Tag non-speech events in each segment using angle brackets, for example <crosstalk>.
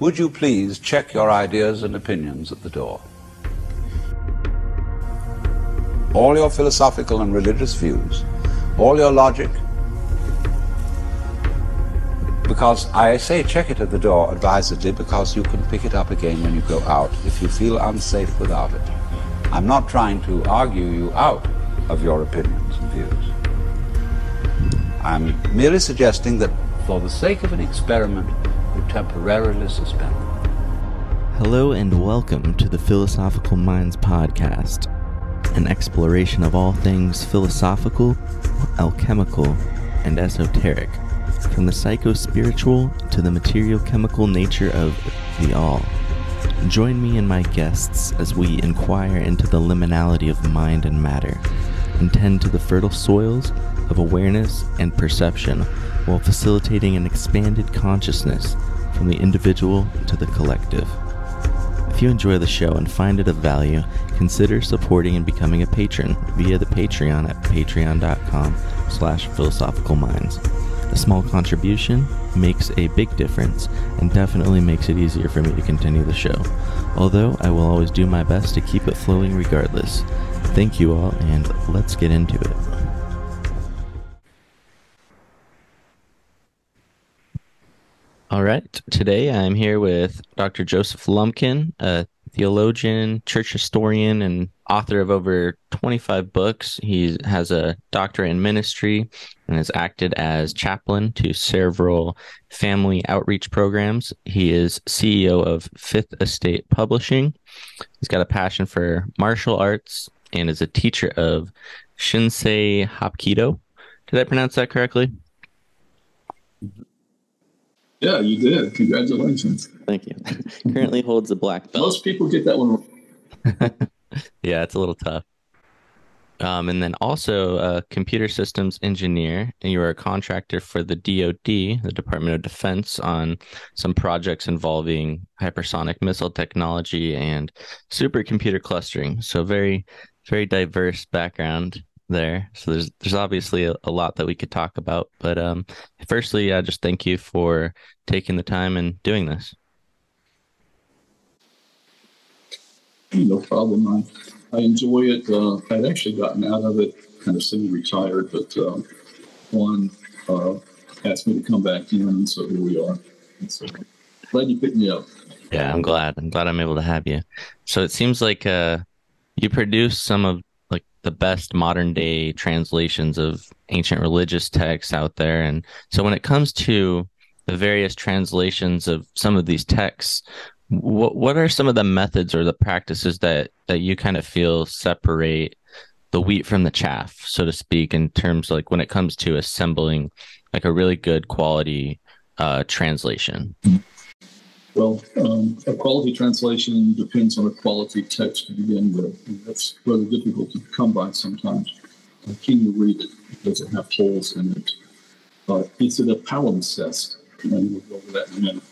would you please check your ideas and opinions at the door? All your philosophical and religious views, all your logic, because I say check it at the door advisedly because you can pick it up again when you go out if you feel unsafe without it. I'm not trying to argue you out of your opinions and views. I'm merely suggesting that for the sake of an experiment, temporarily suspend them. Hello and welcome to the Philosophical Minds Podcast, an exploration of all things philosophical, alchemical, and esoteric from the psycho-spiritual to the material-chemical nature of the all. Join me and my guests as we inquire into the liminality of mind and matter, and tend to the fertile soils of awareness and perception while facilitating an expanded consciousness from the individual to the collective. If you enjoy the show and find it of value, consider supporting and becoming a patron via the Patreon at patreon.com slash philosophicalminds. A small contribution makes a big difference and definitely makes it easier for me to continue the show, although I will always do my best to keep it flowing regardless. Thank you all, and let's get into it. All right, today I'm here with Dr. Joseph Lumpkin, a theologian, church historian, and author of over 25 books. He has a doctorate in ministry and has acted as chaplain to several family outreach programs. He is CEO of Fifth Estate Publishing. He's got a passion for martial arts and is a teacher of Shinsei Hapkido. Did I pronounce that correctly? Yeah, you did. Congratulations. Thank you. <laughs> Currently holds a black belt. Most people get that one. <laughs> yeah, it's a little tough. Um, and then also a computer systems engineer, and you are a contractor for the DoD, the Department of Defense, on some projects involving hypersonic missile technology and supercomputer clustering. So very, very diverse background there. So there's there's obviously a, a lot that we could talk about. But um, firstly, I just thank you for taking the time and doing this. No problem. I, I enjoy it. Uh, I'd actually gotten out of it kind of semi-retired, but um, one uh, asked me to come back in, and so here we are. And so glad you picked me up. Yeah, I'm glad. I'm glad I'm able to have you. So it seems like uh, you produce some of the best modern day translations of ancient religious texts out there. And so when it comes to the various translations of some of these texts, what what are some of the methods or the practices that that you kind of feel separate the wheat from the chaff, so to speak, in terms like when it comes to assembling like a really good quality uh, translation? Well, um, a quality translation depends on a quality text to begin with. And that's rather difficult to come by sometimes. Uh, can you read it? Does it have holes in it? Uh, is it a palimpsest? And we'll go over that in a minute.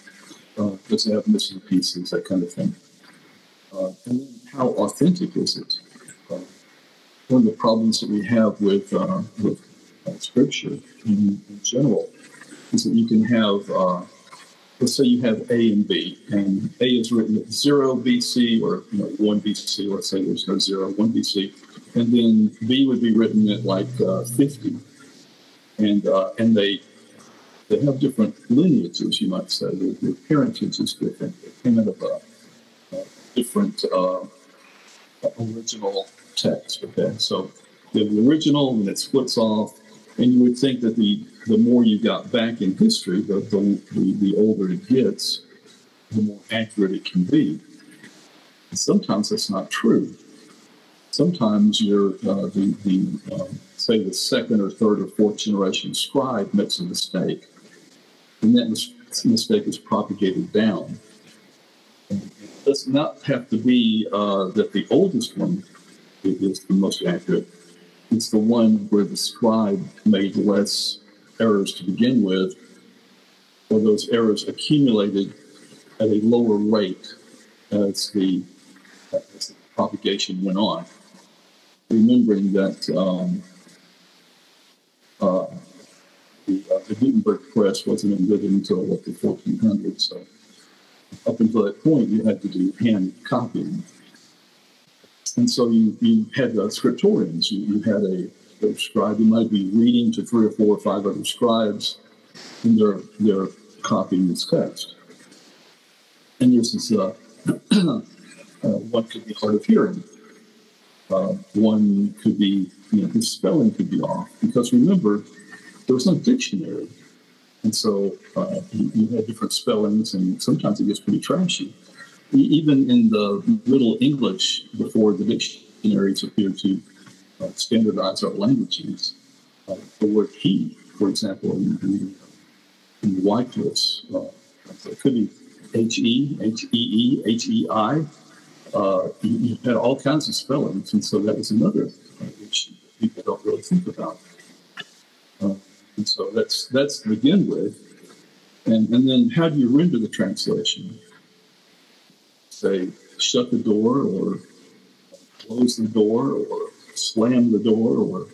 Uh, does it have missing pieces? That kind of thing. Uh, and then how authentic is it? Uh, one of the problems that we have with, uh, with scripture in, in, general is that you can have let's say you have A and B, and A is written at zero BC or you know, one BC. Let's say there's no zero, one BC, and then B would be written at like uh, 50, and uh, and they they have different lineages, you might say. Their, their parentage is different. They came out of a, a different uh, original text. Okay, so you have the original, and it splits off, and you would think that the the more you got back in history, the, the, the, older it gets, the more accurate it can be. And sometimes that's not true. Sometimes you're, uh, the, the um, say, the second or third or fourth generation scribe makes a mistake, and that mis- mistake is propagated down. It does not have to be uh, that the oldest one is the most accurate. It's the one where the scribe made less errors to begin with, or those errors accumulated at a lower rate as the, as the propagation went on. Remembering that um, uh, the, uh, the, Gutenberg press wasn't invented until what, the 1400s, so up until that point, you had to do hand copying. And so you, you had uh, scriptorians. You, you had a, a scribe. You might be reading to three or four or five other scribes, and they're, they're copying this text. And this is uh, <clears throat> uh, one could be hard of hearing. Uh, one could be, you know, his spelling could be off. Because remember, there was no dictionary. And so uh, you, you, had different spellings, and sometimes it gets pretty trashy. Even in the Middle English, before the dictionaries appeared to uh, standardize our languages, uh, the word he, for example, in, in, in Wycliffe's, uh, it could be H E, H E E, H E I. Uh, you, had all kinds of spellings, and so that was another uh, which people don't really think about. Uh, and so that's that's to begin with. And, and then how do you render the translation? Say, shut the door, or close the door, or slam the door, or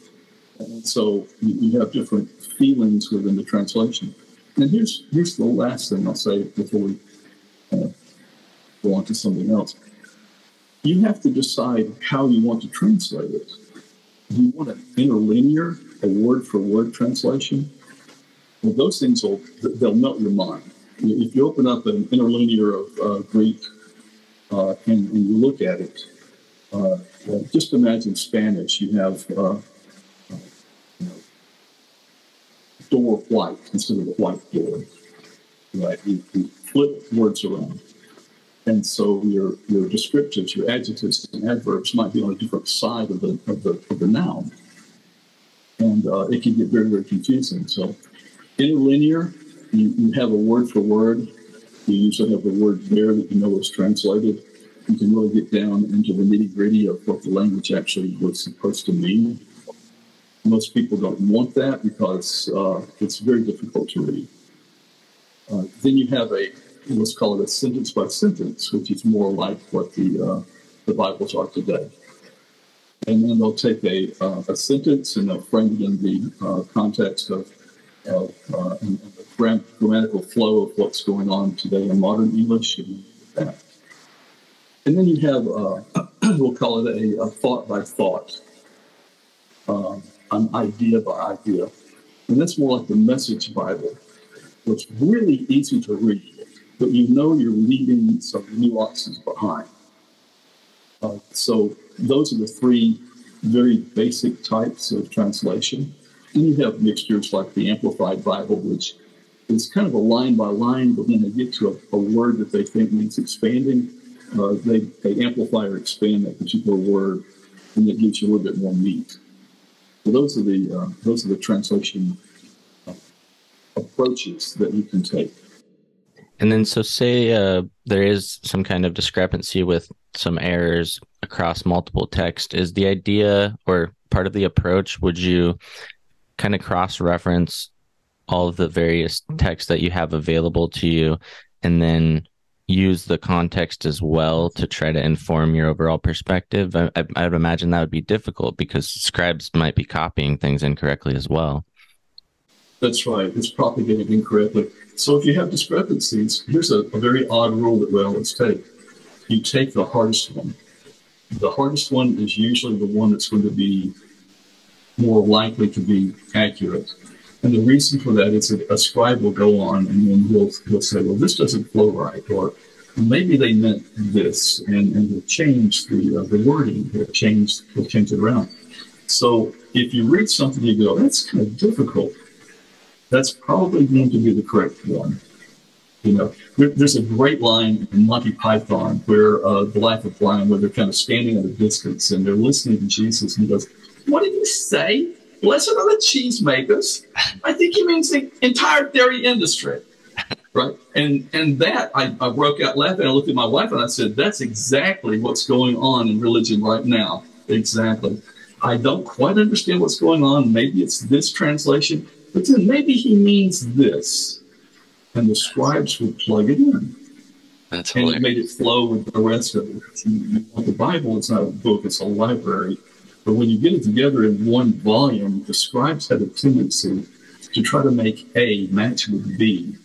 so you, have different feelings within the translation. And here's here's the last thing I'll say before we uh, go on to something else. You have to decide how you want to translate it. Do you want an interlinear, a word for word translation? Well, those things will they'll melt your mind. If you open up an interlinear of uh, Greek uh, and, and, you look at it, uh, just imagine Spanish. You have uh, uh, you know, door white instead of white door, right? You, you flip words around. And so your your descriptives, your adjectives and adverbs might be on a different side of the of the, of the noun. And uh, it can get very, very confusing. So interlinear, you, you have a word for word. You usually have the word there that you know is translated. You can really get down into the nitty gritty of what the language actually was supposed to mean. Most people don't want that because uh, it's very difficult to read. Uh, then you have a let's call it a sentence by sentence, which is more like what the uh, the Bibles are today. And then they'll take a, uh, a sentence and they'll frame it in the uh, context of, of uh, and, the grammatical flow of what's going on today in modern English and that. And then you have, uh, <clears throat> we'll call it a, a, thought by thought, um, an idea by idea. And that's more like the Message Bible, which is really easy to read but you know you're leaving some nuances behind. Uh, so those are the three very basic types of translation. And you have mixtures like the Amplified Bible, which is kind of a line by line, but when they get to a, a word that they think needs expanding, uh, they, they amplify or expand that particular word, and it gives you a little bit more meat. So those are the uh, those are the translation approaches that you can take. And then, so say uh, there is some kind of discrepancy with some errors across multiple text. Is the idea or part of the approach, would you kind of cross reference all of the various texts that you have available to you and then use the context as well to try to inform your overall perspective? I, I, I would imagine that would be difficult because scribes might be copying things incorrectly as well. That's right. It's propagated incorrectly. So if you have discrepancies, here's a, a very odd rule that we always take. You take the hardest one. The hardest one is usually the one that's going to be more likely to be accurate. And the reason for that is that a scribe will go on and then he'll, he'll say, well, this doesn't flow right, or maybe they meant this, and, and he'll change the, uh, the wording, he'll change, he'll change it around. So if you read something, you go, that's kind of difficult that's probably going to be the correct one. You know, there's a great line in Monty Python where uh, the Life of Brian, where they're kind of standing at a distance and they're listening to Jesus, and he goes, "What did he say? Blessed are the cheesemakers." I think he means the entire dairy industry, right? And and that I, I broke out laughing. I looked at my wife and I said, "That's exactly what's going on in religion right now. Exactly." I don't quite understand what's going on. Maybe it's this translation. But then maybe he means this. And the scribes would plug it in. That's and it made it flow with the rest of it. The Bible is not a book, it's a library. But when you get it together in one volume, the scribes had a tendency to try to make A match with B.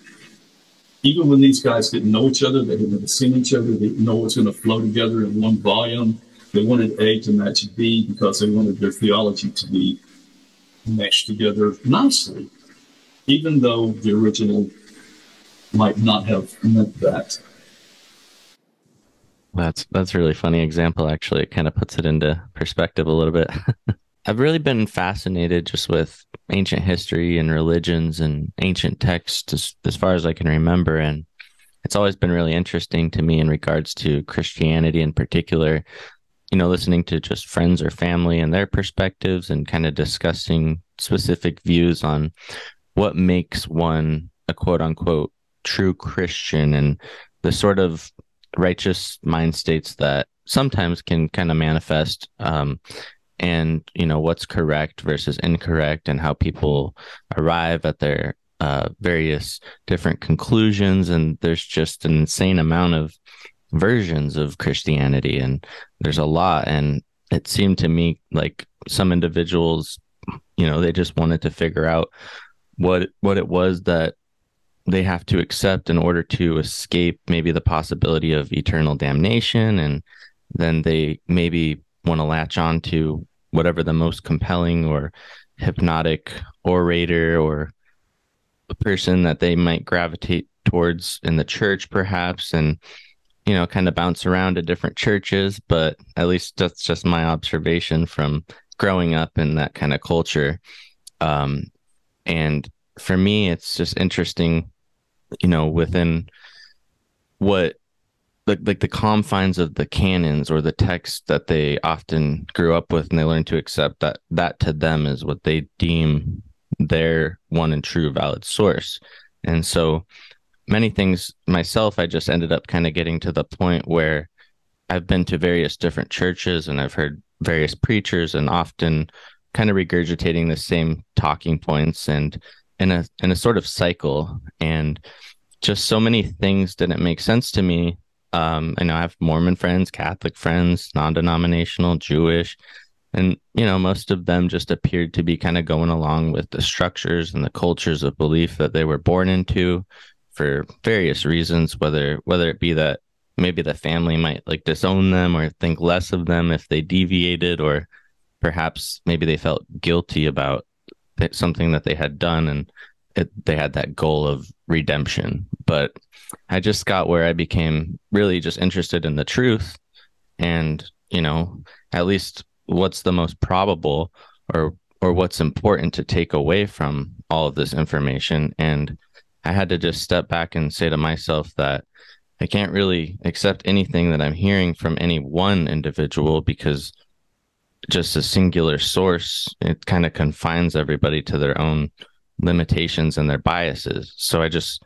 even when these guys didn't know each other, they had never seen each other, they didn't know what's going to flow together in one volume. They wanted A to match B because they wanted their theology to be meshed together nicely, even though the original might not have meant that. That's that's a really funny example. Actually, it kind of puts it into perspective a little bit. <laughs> I've really been fascinated just with ancient history and religions and ancient texts as, as far as I can remember, and it's always been really interesting to me in regards to Christianity in particular. You know, listening to just friends or family and their perspectives and kind of discussing specific views on what makes one a quote unquote true Christian and the sort of righteous mind states that sometimes can kind of manifest um, and you know what's correct versus incorrect and how people arrive at their uh, various different conclusions. And there's just an insane amount of versions of christianity and there's a lot. And it seemed to me like some individuals you know they just wanted to figure out what what it was that they have to accept in order to escape maybe the possibility of eternal damnation and then they maybe want to latch on to whatever the most compelling or hypnotic orator or a person that they might gravitate towards in the church perhaps and you know kind of bounce around to different churches. But at least that's just my observation from growing up in that kind of culture. Um, and for me it's just interesting you know, within what like like the confines of the canons or the text that they often grew up with and they learn to accept that that to them is what they deem their one and true valid source. And so many things myself I just ended up kind of getting to the point where I've been to various different churches and I've heard various preachers and often kind of regurgitating the same talking points and in a in a sort of cycle and just so many things didn't make sense to me. Um i know i have mormon friends catholic friends non-denominational jewish and you know most of them just appeared to be kind of going along with the structures and the cultures of belief that they were born into for various reasons whether whether it be that maybe the family might like disown them or think less of them if they deviated or perhaps maybe they felt guilty about something that they had done and it, they had that goal of redemption. But i just got where i became really just interested in the truth and you know at least what's the most probable or or what's important to take away from all of this information. And i had to just step back and say to myself that i can't really accept anything that i'm hearing from any one individual because just a singular source, it kind of confines everybody to their own limitations and their biases. So I just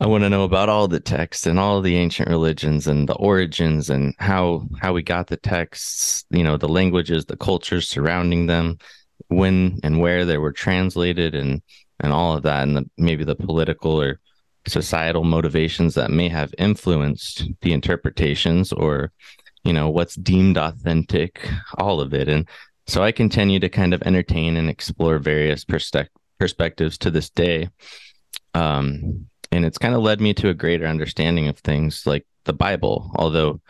I want to know about all the texts and all the ancient religions and the origins and how how we got the texts, you know, the languages, the cultures surrounding them, when and where they were translated and and all of that and the, maybe the political or societal motivations that may have influenced the interpretations or you know what's deemed authentic all of it. And so i continue to kind of entertain and explore various perspe- perspectives to this day. Um, and it's kind of led me to a greater understanding of things like the bible although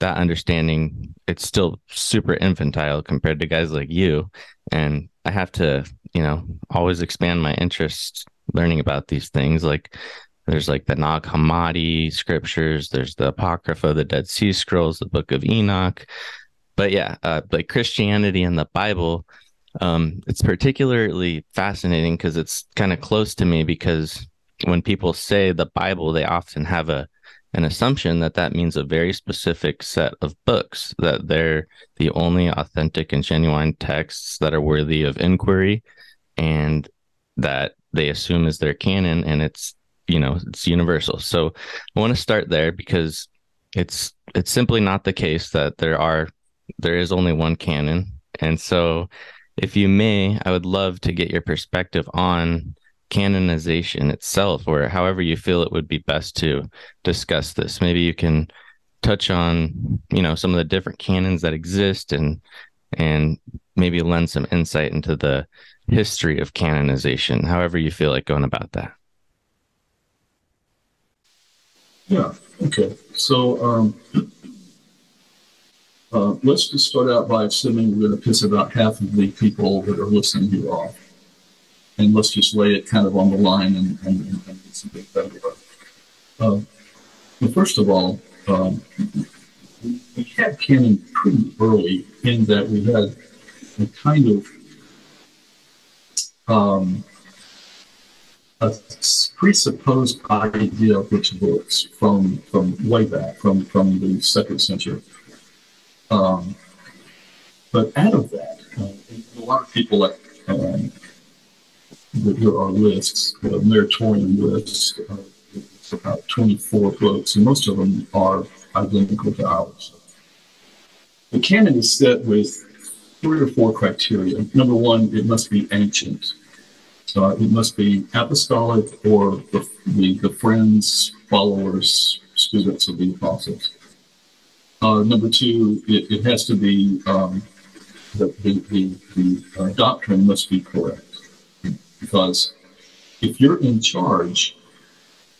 that understanding it's still super infantile compared to guys like you. And i have to you know always expand my interest learning about these things. Like there's like the Nag Hammadi scriptures. There's the Apocrypha, the Dead Sea Scrolls, the Book of Enoch. But yeah, uh, like Christianity and the Bible, um, it's particularly fascinating because it's kind of close to me. Because when people say the Bible, they often have a an assumption that that means a very specific set of books that they're the only authentic and genuine texts that are worthy of inquiry and that they assume is their canon and it's you know it's universal. So i want to start there because it's it's simply not the case that there are there is only one canon. And so if you may i would love to get your perspective on canonization itself or however you feel it would be best to discuss this. Maybe you can touch on you know some of the different canons that exist and and maybe lend some insight into the history of canonization however you feel like going about that Yeah. Okay. So um, uh, let's just start out by assuming we're going to piss about half of the people that are listening here off, and let's just lay it kind of on the line and, and, and get some big better. Uh, well, first of all, um, we had canon pretty early in that we had a kind of um, a presupposed idea of which books from from way back from from the second century. Um, but out of that, uh, a lot of people like um, there are lists, uh, Muratorian lists, uh, about 24 books, and most of them are identical to ours. The canon is set with three or four criteria. Number one, it must be ancient. Uh, it must be apostolic or the, the, the, friends, followers, students of the apostles. Uh, number two, it, it, has to be um, the, the, the, the uh, doctrine must be correct. Because if you're in charge,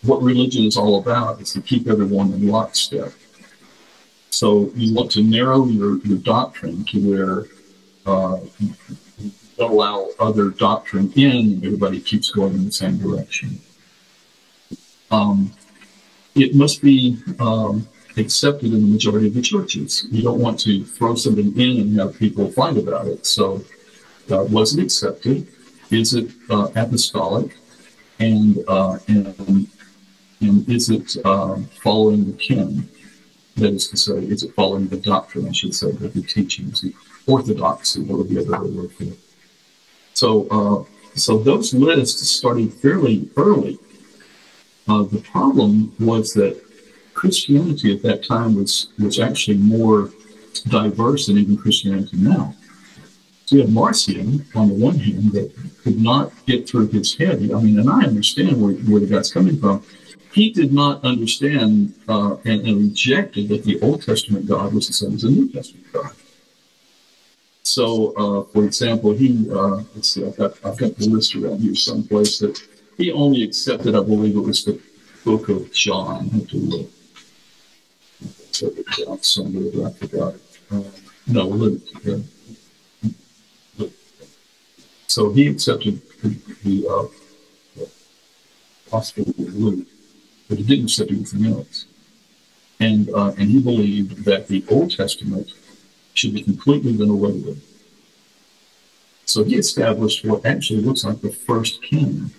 what religion is all about is to keep everyone in lockstep. So you want to narrow your, your doctrine to where uh, allow other doctrine in, everybody keeps going in the same direction. Um, it must be um, accepted in the majority of the churches. You don't want to throw something in and have people fight about it. So, uh, was it accepted? Is it uh, apostolic? And, uh, and, and is it um, following the canon? That is to say, is it following the doctrine, I should say, the teachings, the orthodoxy, what would be a better word for it? So, uh, so those lists started fairly early. Uh, the problem was that Christianity at that time was was actually more diverse than even Christianity now. So you had Marcion on the one hand that could not get through his head. I mean, and I understand where, where the guy's coming from. He did not understand uh, and, and rejected that the Old Testament God was the same as the New Testament God. So, uh, for example, he, uh, let's see, I've got, I've got the list around here someplace that he only accepted, I believe it was the book of John. I have to look. Forgot. Uh, no. So he accepted the, uh, Gospel of Luke, but he didn't accept anything else. And, uh, and he believed that the Old Testament should be completely done away with. So he established what actually looks like the first king.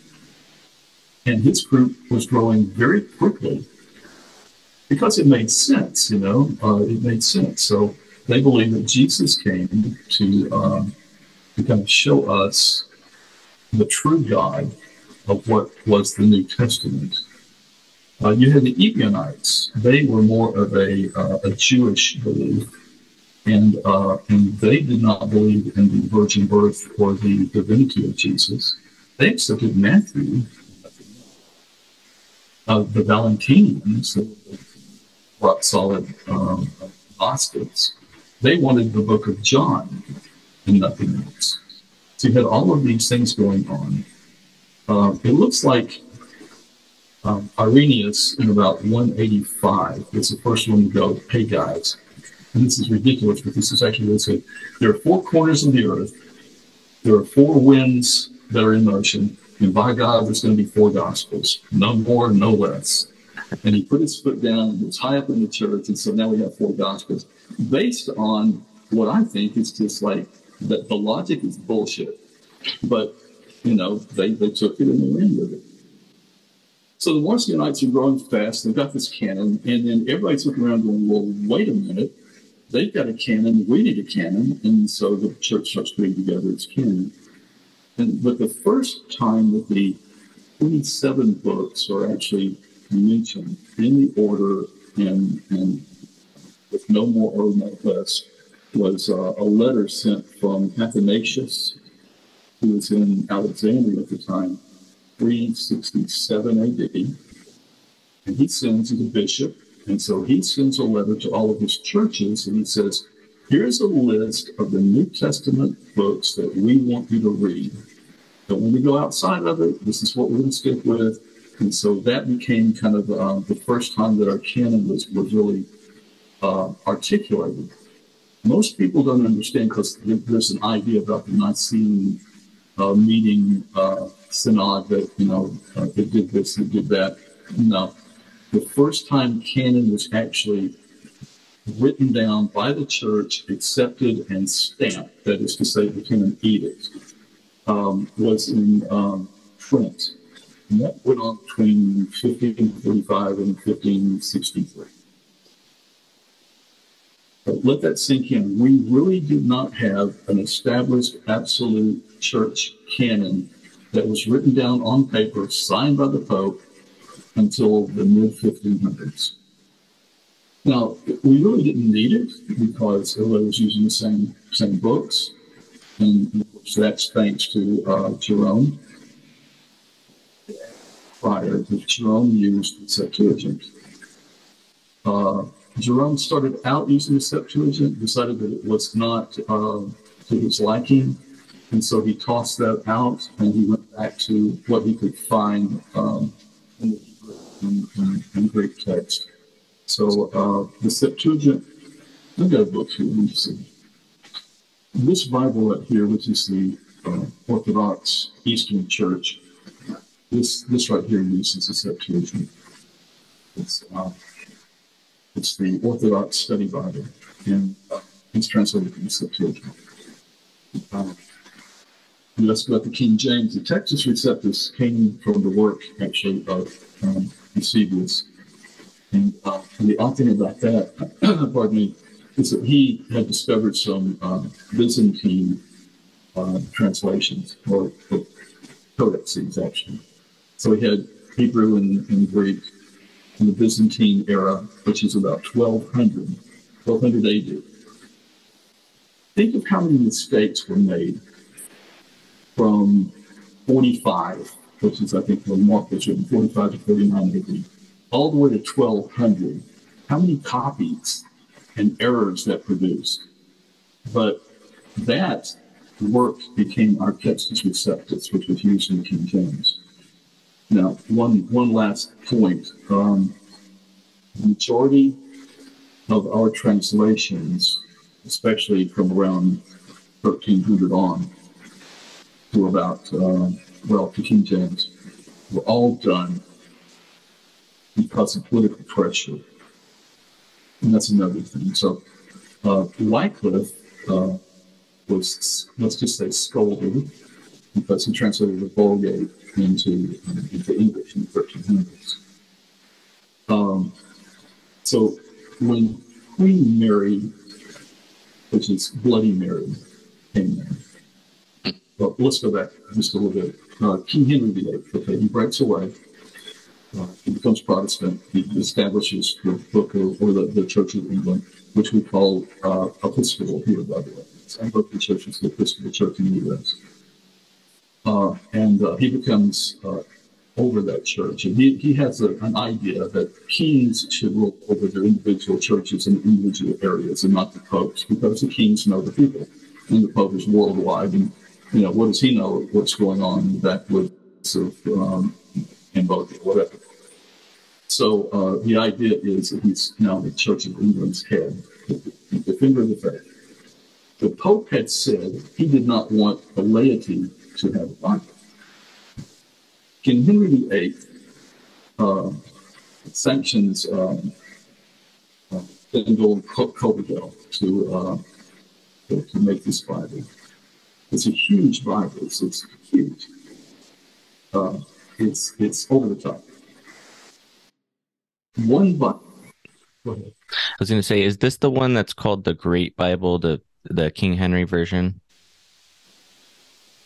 And his group was growing very quickly because it made sense, you know, uh, it made sense. So they believe that Jesus came to, um, to kind of show us the true God of what was the New Testament. Uh, you had the Ebionites. They were more of a, uh, a Jewish belief and uh, and they did not believe in the virgin birth or the divinity of Jesus. They accepted Matthew. Uh, the Valentinians, rock solid um, Gnostics, they wanted the book of John and nothing else. So you had all of these things going on. Uh, it looks like um, Irenaeus in about 185 was the first one to go, hey guys, and this is ridiculous, but this is actually what it said. There are four corners of the earth. There are four winds that are in motion. And by God, there's going to be four gospels, no more, no less. And he put his foot down and was high up in the church. And so now we have four gospels based on what I think is just like that the logic is bullshit. But, you know, they, they took it and they ran with it. So the Marcionites are growing fast. They've got this canon. And then everybody's looking around going, well, wait a minute they've got a canon, we need a canon, and so the church starts putting together its canon. And, but the first time that the 27 books are actually mentioned in the order and, and with no more or no less was uh, a letter sent from Athanasius, who was in Alexandria at the time, 367 AD. And he sends the bishop and so he sends a letter to all of his churches and he says, Here's a list of the New Testament books that we want you to read. But when we go outside of it, this is what we're going to stick with. And so that became kind of uh, the first time that our canon was, was really uh, articulated. Most people don't understand because there's an idea about the Nicene uh, meeting uh, synod that, you know, uh, it did this, it did that. No. The first time canon was actually written down by the church, accepted, and stamped, that is to say, became an edict, um, was in um, Trent. And that went on between 1535 and 1563. But let that sink in. We really did not have an established absolute church canon that was written down on paper, signed by the Pope, until the mid 1500s. Now, we really didn't need it because everybody was using the same same books, and so that's thanks to uh, Jerome. Prior to Jerome used the Septuagint. Uh, Jerome started out using the Septuagint, decided that it was not uh, to his liking, and so he tossed that out and he went back to what he could find um, and, and, and Greek text. So uh, the Septuagint, I've got a book here, let me see. This Bible right here, which is the uh, Orthodox Eastern Church, this this right here uses the Septuagint. It's, uh, it's the Orthodox Study Bible, and uh, it's translated from the Septuagint. Uh, let's go the King James. The Textus Receptus came from the work, actually, of um, Eusebius. And, uh, and the odd thing about that, <clears throat> pardon me, is that he had discovered some uh, Byzantine uh, translations, or, or codices, actually. So he had Hebrew and, and Greek in the Byzantine era, which is about 1200, 1200 AD. Think of how many mistakes were made from 45, which is, I think, when Mark was written, 45 to 39 AD, all the way to 1200. How many copies and errors that produced? But that work became our Textus Receptus, which was used in King James. Now, one one last point. Um, the majority of our translations, especially from around 1300 on to about, uh, well, to King James, were all done because of political pressure. And that's another thing. So uh, Wycliffe uh, was, let's just say, scolded because he translated the Vulgate into, um, into English in the 1300s. Um, so when Queen Mary, which is Bloody Mary, came there, but let's go back just a little bit. Uh, King Henry VIII, okay, he breaks away. Uh, he becomes Protestant. He establishes the book or the, the Church of England, which we call uh, Episcopal here, by the way. It's Anglican Church is the Episcopal Church in the U.S. Uh, and uh, he becomes uh, over that church. And he, he has a, an idea that kings should rule over their individual churches and individual areas and not the popes, because the kings know the people. And the pope is worldwide. And, you know, what does he know what's going on backwoods of um, Cambodia, whatever. So uh, the idea is that he's now the Church of England's head, the defender of the faith. The Pope had said he did not want the laity to have a Bible. King Henry VIII uh, sanctions um, uh, Bendel Coverdale to, uh, to, to make this Bible. It's a huge Bible. It's, it's huge. Uh, it's it's over the top. One Bible. I was going to say, is this the one that's called the Great Bible, the the King Henry version?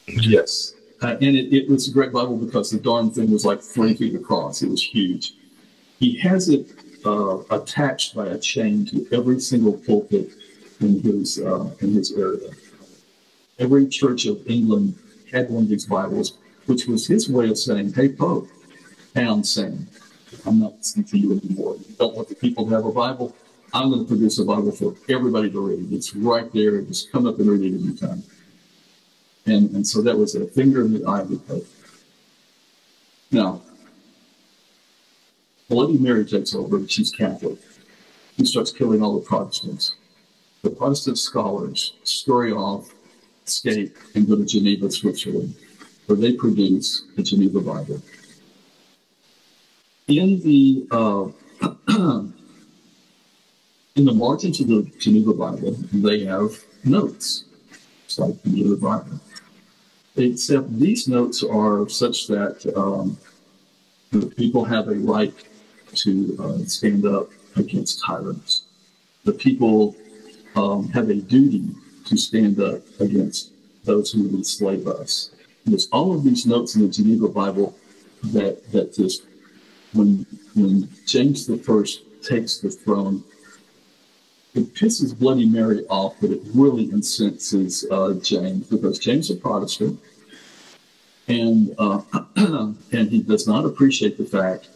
Yes. Uh, and it, it was a great Bible because the darn thing was like three feet across. It was huge. He has it uh, attached by a chain to every single pulpit in his uh, in his area. Every church of England had one of these Bibles, which was his way of saying, "Hey, Pope, pound saying, I'm not listening to you anymore. You don't want the people to have a Bible. I'm going to produce a Bible for everybody to read. It's right there. Just come up and read it anytime." And, and so that was a finger in the eye of the Pope. Now, Bloody Mary takes over, she's Catholic. He starts killing all the Protestants. The Protestant scholars scurry off, escape, and go to Geneva, Switzerland, where they produce the Geneva Bible. In the uh, <clears throat> in the margins of the Geneva Bible, they have notes. It's like the Geneva Bible. Except these notes are such that um, the people have a right to uh, stand up against tyrants. The people um, have a duty to stand up against those who would enslave us. there's all of these notes in the Geneva Bible that that just when when James the First takes the throne, it pisses Bloody Mary off, but it really incenses uh, James because James is a Protestant, and uh, <clears throat> and he does not appreciate the fact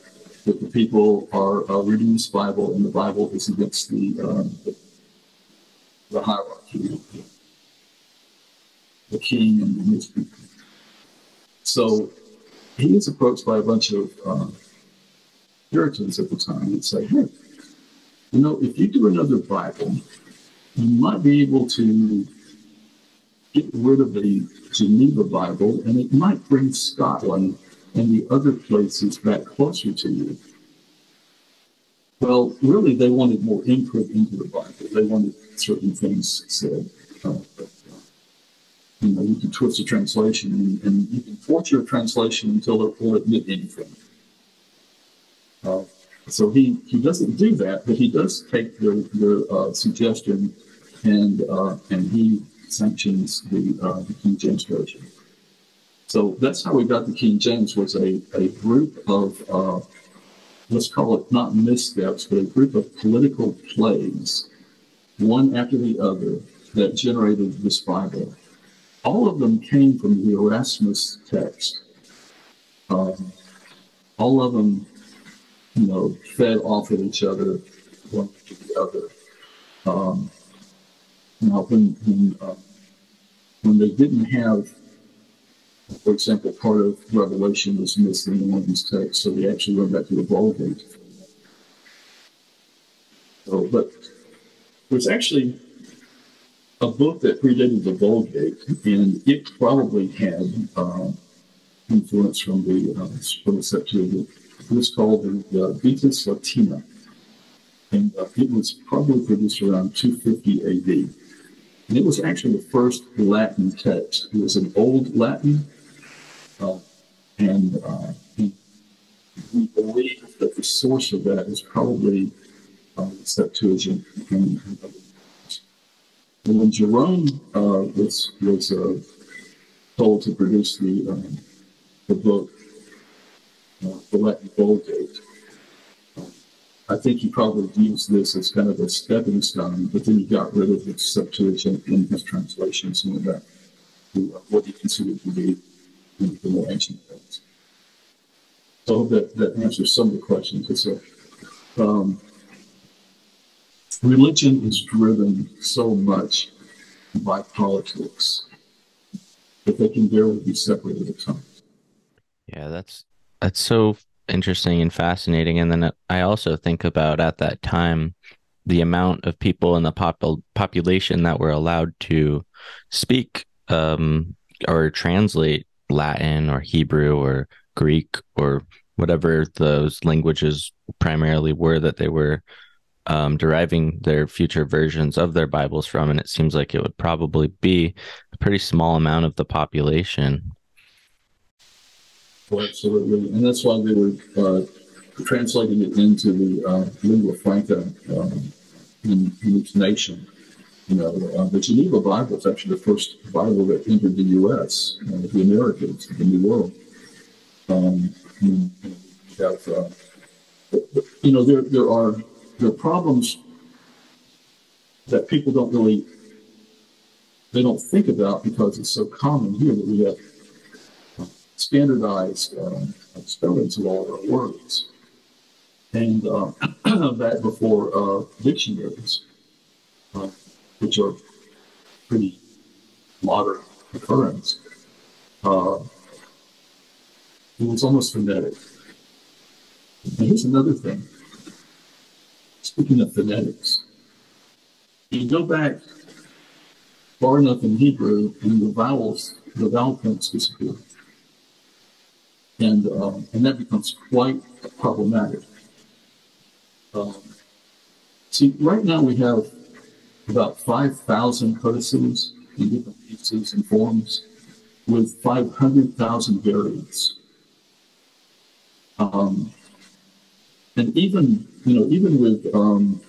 that the people are uh, reading this Bible, and the Bible is against the um, the, the, hierarchy, the king and his people. So he is approached by a bunch of uh, Puritans at the time and say, "Hey, you know, if you do another Bible, you might be able to get rid of the Geneva Bible, and it might bring Scotland and the other places back closer to you. Well, really, they wanted more input into the Bible. They wanted certain things said. Uh, you know, you can twist a translation and, and, you can force your translation until it will admit anything. Uh, so he, he doesn't do that, but he does take their, their uh, suggestion and uh, and he sanctions the, uh, the King James version. So that's how we got the King James was a, a group of, uh, let's call it not missteps, but a group of political plays, one after the other, that generated this Bible. All of them came from the Erasmus text. Um, all of them, you know, fed off of each other, one to the other. Um, now, when when, uh, when they didn't have for example, part of Revelation was missing in one of these texts, so they actually went back to the Vulgate. So, but there's actually a book that predated the Vulgate, and it probably had uh, influence from the uh, from the Septuagint. It was called the uh, Latina, and uh, it was probably produced around 250 A.D. And it was actually the first Latin text. It was an old Latin uh, and uh, we believe that the source of that is probably uh, Septuagint. And, and when Jerome uh, was was uh, told to produce the um, the book, uh, the Latin Vulgate, I think he probably used this as kind of a stepping stone, but then he got rid of the Septuagint in his translations and went back to what he considered to be the more ancient things. So I hope that, that answers some of the questions. It's a, um, religion is driven so much by politics that they can barely be separated at times. Yeah, that's that's so interesting and fascinating. And then I also think about at that time the amount of people in the pop- population that were allowed to speak um, or translate Latin or Hebrew or Greek or whatever those languages primarily were that they were um, deriving their future versions of their Bibles from. And it seems like it would probably be a pretty small amount of the population. Oh, absolutely. And that's why they were uh, translating it into the uh, lingua franca um, in, in each nation. You know, uh, the Geneva Bible is actually the first Bible that entered the U.S., uh, the Americas, the New World. Um, you uh, you know, there there are there are problems that people don't really they don't think about because it's so common here that we have standardized um, spellings of all our words, and uh, <clears throat> that before uh, dictionaries. Uh, which are pretty modern occurrence, uh, it was almost phonetic. And here's another thing. Speaking of phonetics, you go back far enough in Hebrew, and the vowels, the vowel points disappear, and um, and that becomes quite problematic. Um, see, right now we have about five thousand codices in different pieces and forms, with five hundred thousand variants. Um, and even you know even with um,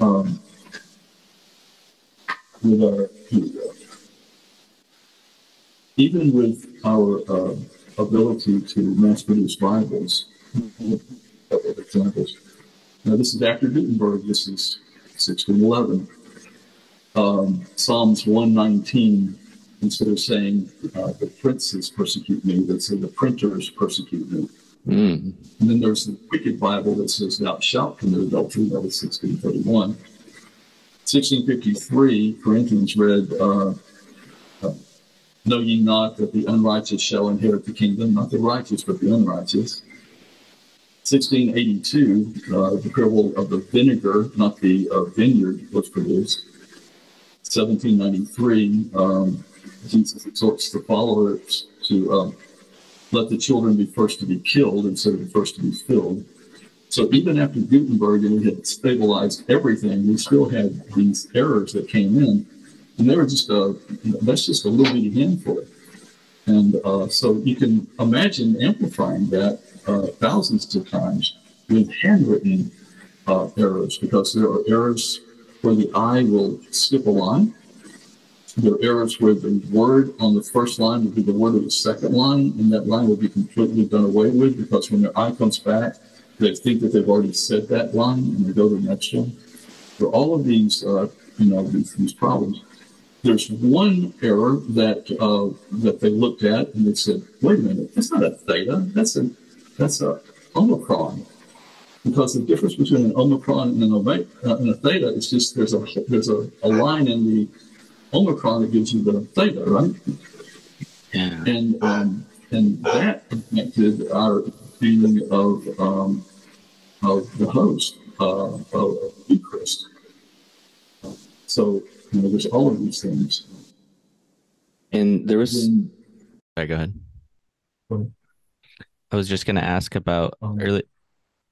um, with our even with our uh, ability to mass produce of examples. Now, this is after Gutenberg. This is 1611. Um, Psalms 119, instead of saying uh, the princes persecute me, they say the printers persecute me. Mm. And then there's the Wicked Bible that says, Thou shalt commit adultery. That was 1631. 1653, Corinthians read, uh, uh, Know ye not that the unrighteous shall inherit the kingdom? Not the righteous, but the unrighteous. 1682, uh, the parable of the vinegar, not the uh, vineyard, was produced. 1793, um, Jesus exhorts the followers to um, let the children be first to be killed instead of the first to be filled. So even after Gutenberg and had stabilized everything, we still had these errors that came in, and they were just a that's just a little bitty handful. And uh, so you can imagine amplifying that uh, thousands of times with handwritten uh, errors because there are errors where the eye will skip a line. There are errors where the word on the first line will be the word of the second line, and that line will be completely done away with because when the eye comes back, they think that they've already said that line and they go to the next one. For all of these, uh, you know, these, these problems, there's one error that uh, that they looked at and they said, "Wait a minute, that's not a theta. That's a that's a omicron." Because the difference between an omicron and an uh, and a theta is just there's a there's a, a line in the omicron that gives you the theta, right? Yeah. And um, and that affected our feeling of um, of the host uh, of, Eucharist. So you know, there's all of these things. And there was. When, sorry, go ahead. Go ahead. I was just going to ask about um, early,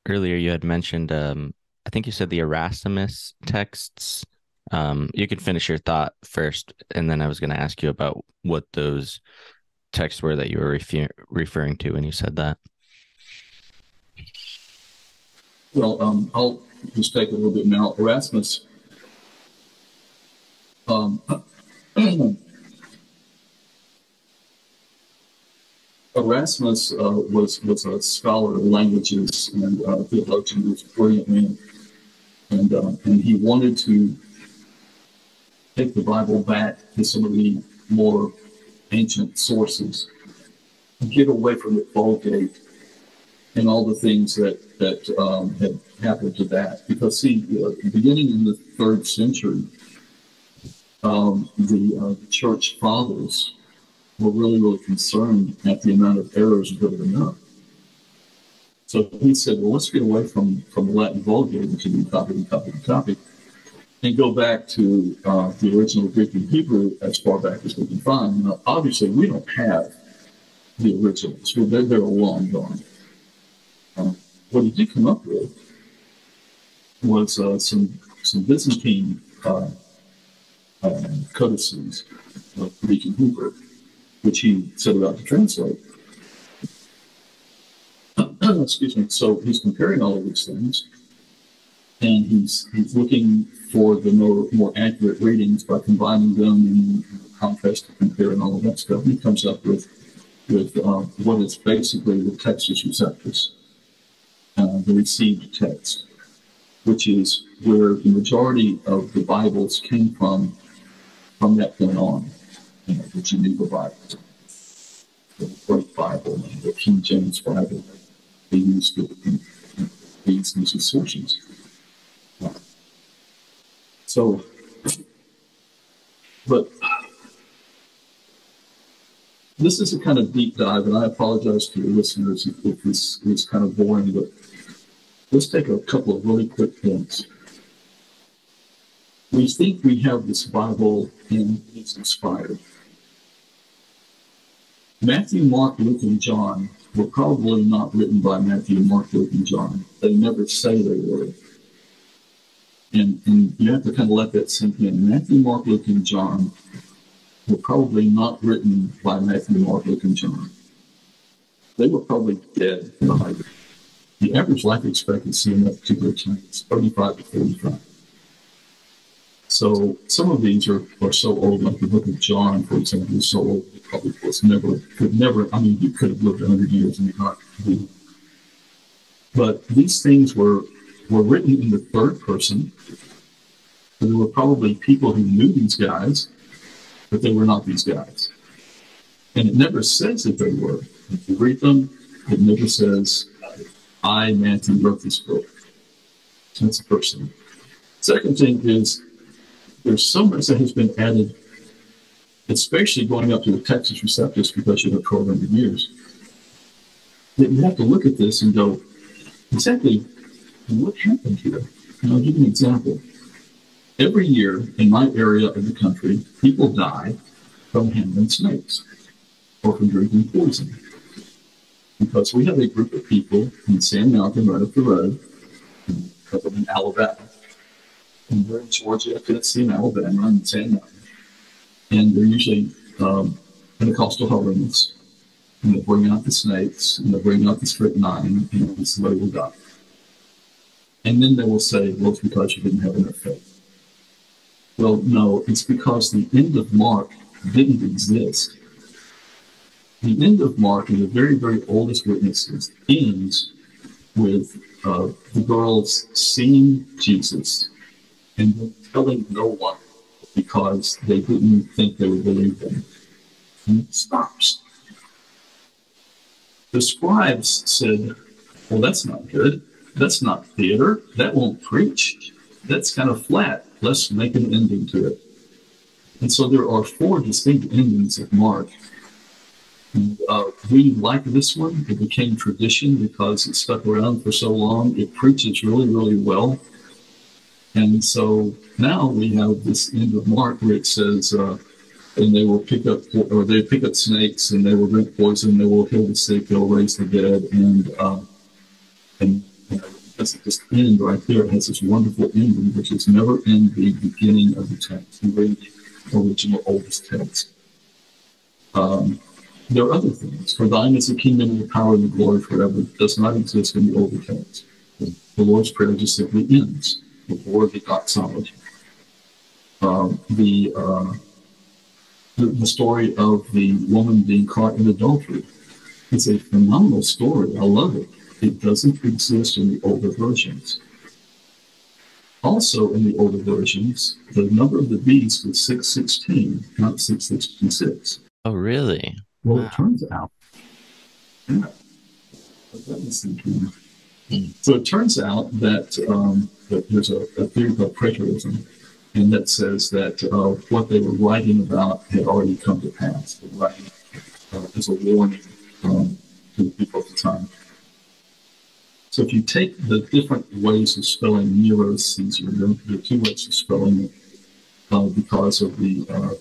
earlier. You had mentioned, um, I think you said the Erasmus texts. Um, you can finish your thought first, and then I was going to ask you about what those texts were that you were refer- referring to when you said that. Well, um, I'll just take a little bit now. Erasmus um, <clears throat> Erasmus uh, was was a scholar of languages and uh, theologian. He was a brilliant man, and uh, and he wanted to take the Bible back to some of the more ancient sources, get away from the Vulgate and all the things that that um, had happened to that. Because see, uh, beginning in the third century, um, the uh, church fathers were really, really concerned at the amount of errors building up. So he said, well, let's get away from, from the Latin Vulgate, which had been copied and copied and copied, and go back to uh, the original Greek and Hebrew as far back as we can find. Now, obviously, we don't have the originals. They're, they're long gone. Uh, what he did come up with was uh, some, some Byzantine uh, uh, codices of Greek and Hebrew, which he set about to translate. <clears throat> Excuse me. So he's comparing all of these things, and he's he's looking for the more more accurate readings by combining them and contrast to compare and all of that stuff. He comes up with with uh, what is basically the Textus Receptus, uh, the received text, which is where the majority of the Bibles came from from that point on, you know, the Geneva Bible, the Great Bible, the King James Bible, they used to these these assertions. So, but this is a kind of deep dive, and I apologize to your listeners if this is kind of boring, but let's take a couple of really quick points. We think we have this Bible and it's inspired. Matthew, Mark, Luke, and John were probably not written by Matthew, Mark, Luke, and John. They never say they were. And, and you have to kind of let that sink in. Matthew, Mark, Luke, and John were probably not written by Matthew, Mark, Luke, and John. They were probably dead by the average life expectancy in that particular time is 35 to 45. So some of these are, are so old, like the book of John, for example, is so old, it probably was never, could never, I mean, you could have lived 100 years and not be. But these things were, were written in the third person. So there were probably people who knew these guys but they were not these guys. And it never says that they were. If you read them, it never says, I, Matthew, wrote this book. That's the first thing. Second thing is, there's so much that has been added, especially going up to the Textus Receptus because you have 1,200 years, that you have to look at this and go, exactly what happened here? And I'll give you an example. Every year in my area of the country, people die from handling snakes or from drinking poison. Because we have a group of people in Sand Mountain, right up the road, I'm in Alabama. And we're in Georgia, Tennessee, and Alabama, and Sand Mountain. And they're usually um, Pentecostal holiness. And they bring out the snakes, and they bring out the strychnine, and somebody will die. And then they will say, well, it's because you didn't have enough faith. Well, no, it's because the end of Mark didn't exist. The end of Mark, in the very, very oldest witnesses, ends with uh, the girls seeing Jesus and telling no one because they didn't think they would believe them. And it stops. The scribes said, Well, that's not good. That's not theater. That won't preach. That's kind of flat let's make an ending to it. And so there are four distinct endings of Mark. Uh, we like this one. It became tradition because it stuck around for so long. It preaches really, really well. And so now we have this end of Mark where it says, uh, and they will pick up, or they pick up snakes, and they will drink poison, they will heal the sick, they'll raise the dead, and uh, and doesn't just end right there. It has this wonderful ending, which is never in the beginning of the text, the original oldest text. Um, there are other things. For thine is the kingdom, the power, and the glory forever. It does not exist in the older text. The Lord's Prayer just simply ends before the doxology. Um, the, uh, the, the story of the woman being caught in adultery is a phenomenal story. I love it. It doesn't exist in the older versions. Also, in the older versions, the number of the beast was 616, not 666. Oh, really? Well, wow. it turns out. Yeah. So it turns out that, um, that there's a, a, theory called preterism, and that says that uh, what they were writing about had already come to pass. The writing uh, as a warning um, to the people at the time. So if you take the different ways of spelling Nero Caesar, there, are two ways of spelling it uh, because of the uh,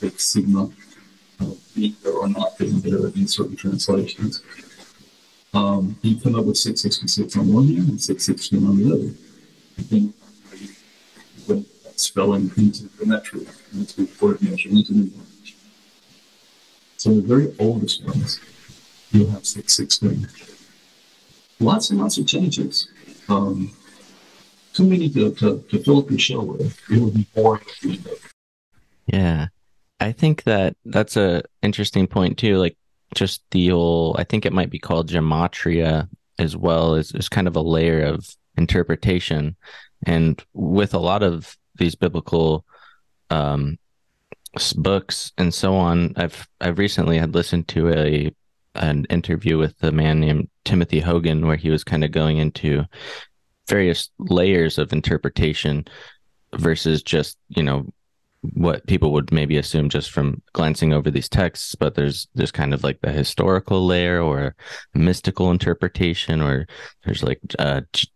big sigma uh, being there or not being there in certain translations. Um, you come up with 666 on one hand and 616 on the other. And when spelling into the metric, into word measure, into the language. So the very oldest ones, you'll have 616 lots and lots of changes. Um, too many to, to, to fill up your show with. It would be boring. Yeah. I think that that's a interesting point too. Like just the old, I think it might be called gematria as well as, as kind of a layer of interpretation. And with a lot of these biblical um, books and so on, I've I've recently had listened to a an interview with a man named Timothy Hogan where he was kind of going into various layers of interpretation versus just, you know, what people would maybe assume just from glancing over these texts but there's there's kind of like the historical layer or mystical interpretation or there's like uh g-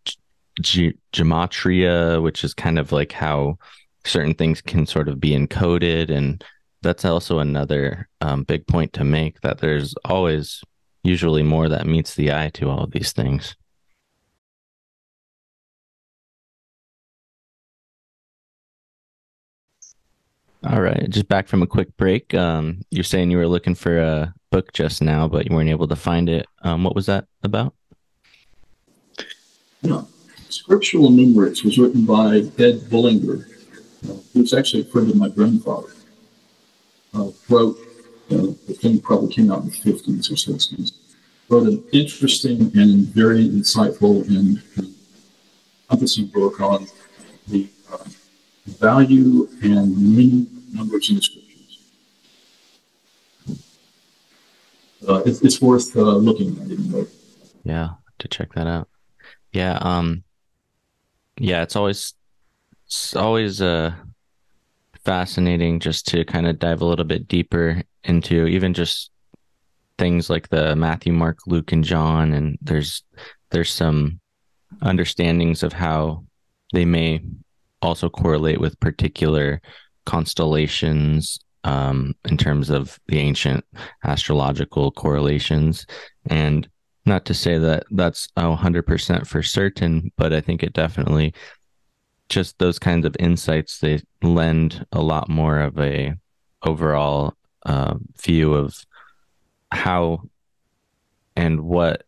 g- gematria which is kind of like how certain things can sort of be encoded. And that's also another um, big point to make that there's always usually more that meets the eye to all of these things All right, just back from a quick break. Um, you're saying you were looking for a book just now, but you weren't able to find it. Um, what was that about? Yeah, Scriptural Limericks was written by Ed Bullinger, who's actually a friend of my grandfather. Uh, wrote, the thing probably came out in the 50s or 60s. Wrote an interesting and very insightful and encompassing book on the uh, value and meaning numbers in the scriptures. Uh, it's, it's worth uh, looking at. Even though. Yeah, to check that out. Yeah, um, yeah, it's always it's always uh fascinating just to kind of dive a little bit deeper into even just things like the Matthew, Mark, Luke, and John, and there's there's some understandings of how they may also correlate with particular constellations um, in terms of the ancient astrological correlations. And not to say that that's 100% for certain, but I think it definitely just those kinds of insights they lend a lot more of a overall uh, view of how and what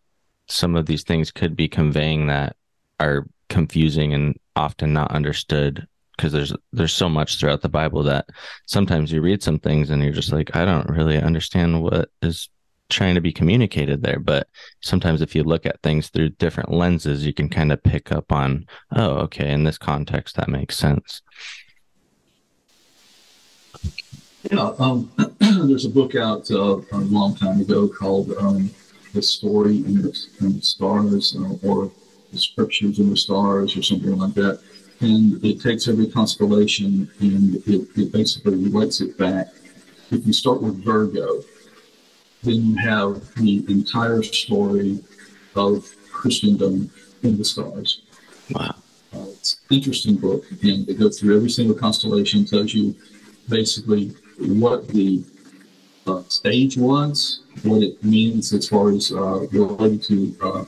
some of these things could be conveying that are confusing and often not understood because there's there's so much throughout the Bible that sometimes you read some things and you're just like I don't really understand what is trying to be communicated there but sometimes if you look at things through different lenses you can kind of pick up on oh okay in this context that makes sense yeah um, <clears throat> there's a book out uh, a long time ago called um, the story in the, in the stars uh, or the scriptures in the stars or something like that. And it takes every constellation and it, it basically relates it back. If you start with Virgo, then you have the entire story of Christendom in the stars. Wow. Uh, it's an interesting book. Again, it goes through every single constellation, tells you basically what the uh, stage was, what it means as far as uh, related to uh,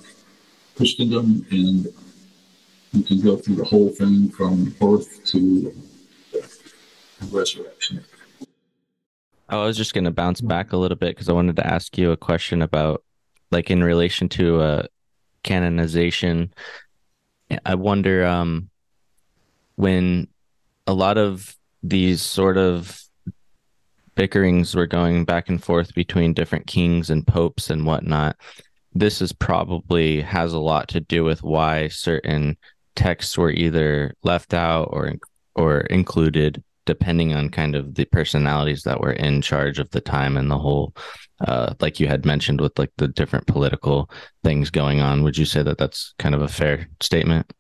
Christendom, and you can go through the whole thing from birth to resurrection. I was just going to bounce back a little bit because I wanted to ask you a question about, like, in relation to uh, canonization. I wonder um, when a lot of these sort of bickerings were going back and forth between different kings and popes and whatnot this is probably has a lot to do with why certain texts were either left out or or included depending on kind of the personalities that were in charge of the time and the whole uh, like you had mentioned with like the different political things going on would you say that that's kind of a fair statement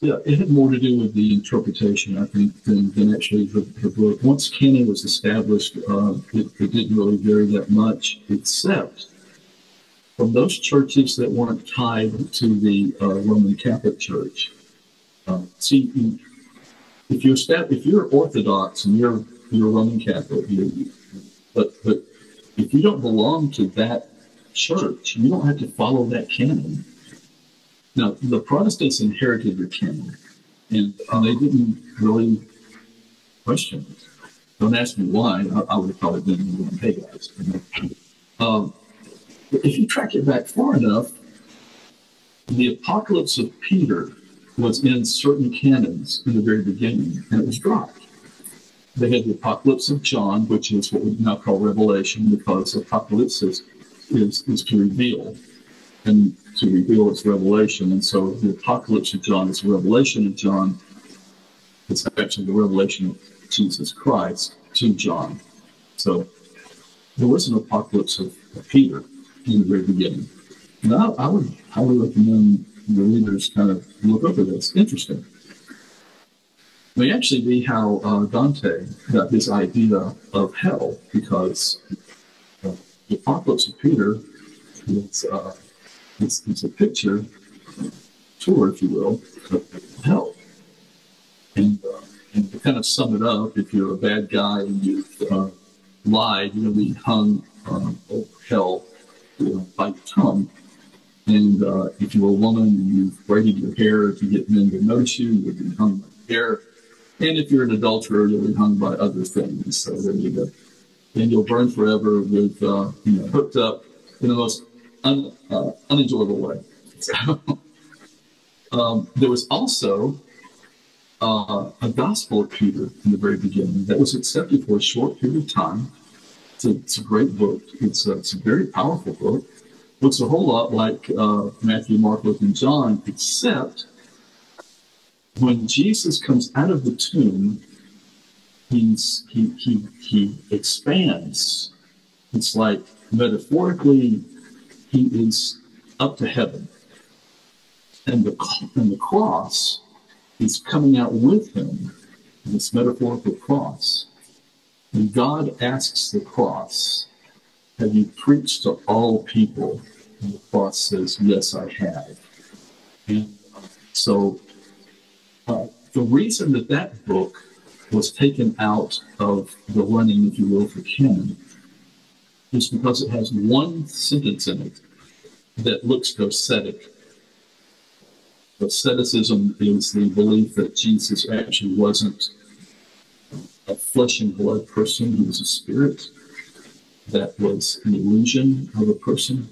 Yeah, it had more to do with the interpretation, I think, than, than actually the, the book. Once canon was established, uh, it, it, didn't really vary that much, except from those churches that weren't tied to the uh, Roman Catholic Church. Uh, see, if you're if you're Orthodox and you're you're Roman Catholic, you, but but if you don't belong to that church, you don't have to follow that canon now, the Protestants inherited the canon, and, and they didn't really question it. Don't ask me why. I, I would have probably been one, hey guys. Um, if you track it back far enough, the apocalypse of Peter was in certain canons in the very beginning, and it was dropped. They had the apocalypse of John, which is what we now call Revelation, because apocalypse is, is, is to reveal. And to reveal its revelation. And so the apocalypse of John is revelation of John. It's actually the revelation of Jesus Christ to John. So there was an apocalypse of, of Peter in the very beginning. And I, I would would recommend the readers kind of look over this. Interesting. may actually be how uh, Dante got his idea of hell, because uh, the Apocalypse of Peter is, uh, a picture, tour, if you will, of hell. And, uh, and to kind of sum it up, if you're a bad guy and you've uh, lied, you're going to be hung um, over hell you know, by your tongue. And uh, if you're a woman and you've braided your hair, to get men to notice you, you'll be hung by hair. And if you're an adulterer, you'll be hung by other things. So there you go. And you'll burn forever with, uh, you know, hooked up in the most un, uh, unenjoyable way. <laughs> So, um, there was also uh, a gospel of Peter in the very beginning that was accepted for a short period of time. It's a, it's a great book. It's a, it's a very powerful book. Looks a whole lot like uh, Matthew, Mark, Luke, and John, except when Jesus comes out of the tomb, he's, he, he, he expands. It's like metaphorically, he is up to heaven. And the, and the cross is coming out with him, this metaphorical cross. And God asks the cross, Have you preached to all people? And the cross says, Yes, I have. And so uh, the reason that that book was taken out of the running, if you will, for canon is because it has one sentence in it that looks docetic. Doceticism is the belief that Jesus actually wasn't a flesh and blood person, he was a spirit. That was an illusion of a person.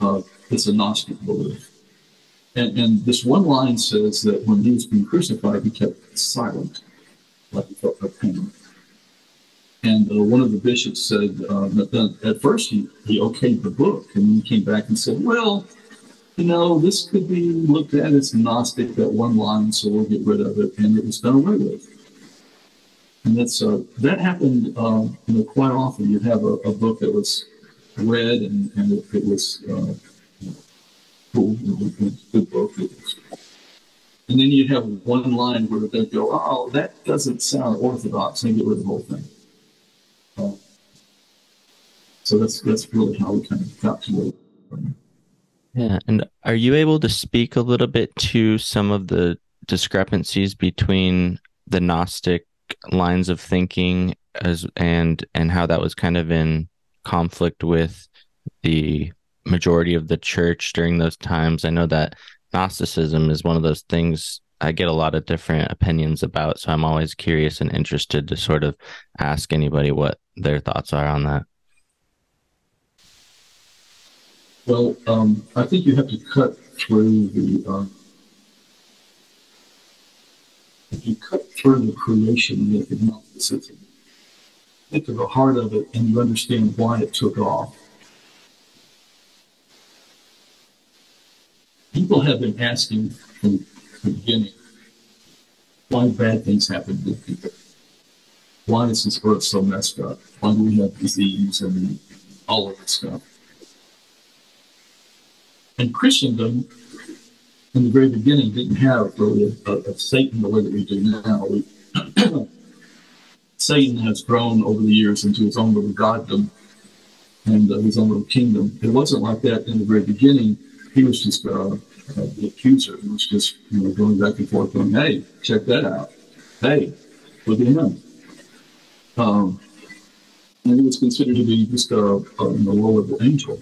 Uh, it's a Gnostic belief. And, and this one line says that when he was being crucified, he kept silent, like he felt no pain. And uh, one of the bishops said uh, that at first he, he okayed the book, and then he came back and said, well, you know, this could be looked at as Gnostic, that one line, so we'll get rid of it. And it was done away with. And that's uh, that happened uh, you know, quite often. You'd have a, a book that was read and, and it, it was uh, cool, good book. And then you'd have one line where they'd go, oh, that doesn't sound orthodox, and get rid of the whole thing. Uh, so that's that's really how we kind of got to it. Yeah, and are you able to speak a little bit to some of the discrepancies between the Gnostic lines of thinking as and and how that was kind of in conflict with the majority of the church during those times. I know that Gnosticism is one of those things I get a lot of different opinions about, so I'm always curious and interested to sort of ask anybody what their thoughts are on that. Well, um, I think you have to cut through the uh, you cut through the creation myth of Gnosticism, get to the heart of it, and you understand why it took off. People have been asking from the beginning why bad things happen to people. Why is this earth so messed up? Why do we have disease and all of this stuff? And Christendom in the very beginning didn't have really a, a Satan the way that we do now. We, <clears throat> Satan has grown over the years into his own little goddom and uh, his own little kingdom. It wasn't like that in the very beginning. He was just uh, uh, the accuser. He was just you know going back and forth, going, "Hey, check that out. Hey, look at him." Um, and he was considered to be just a, a, a angel,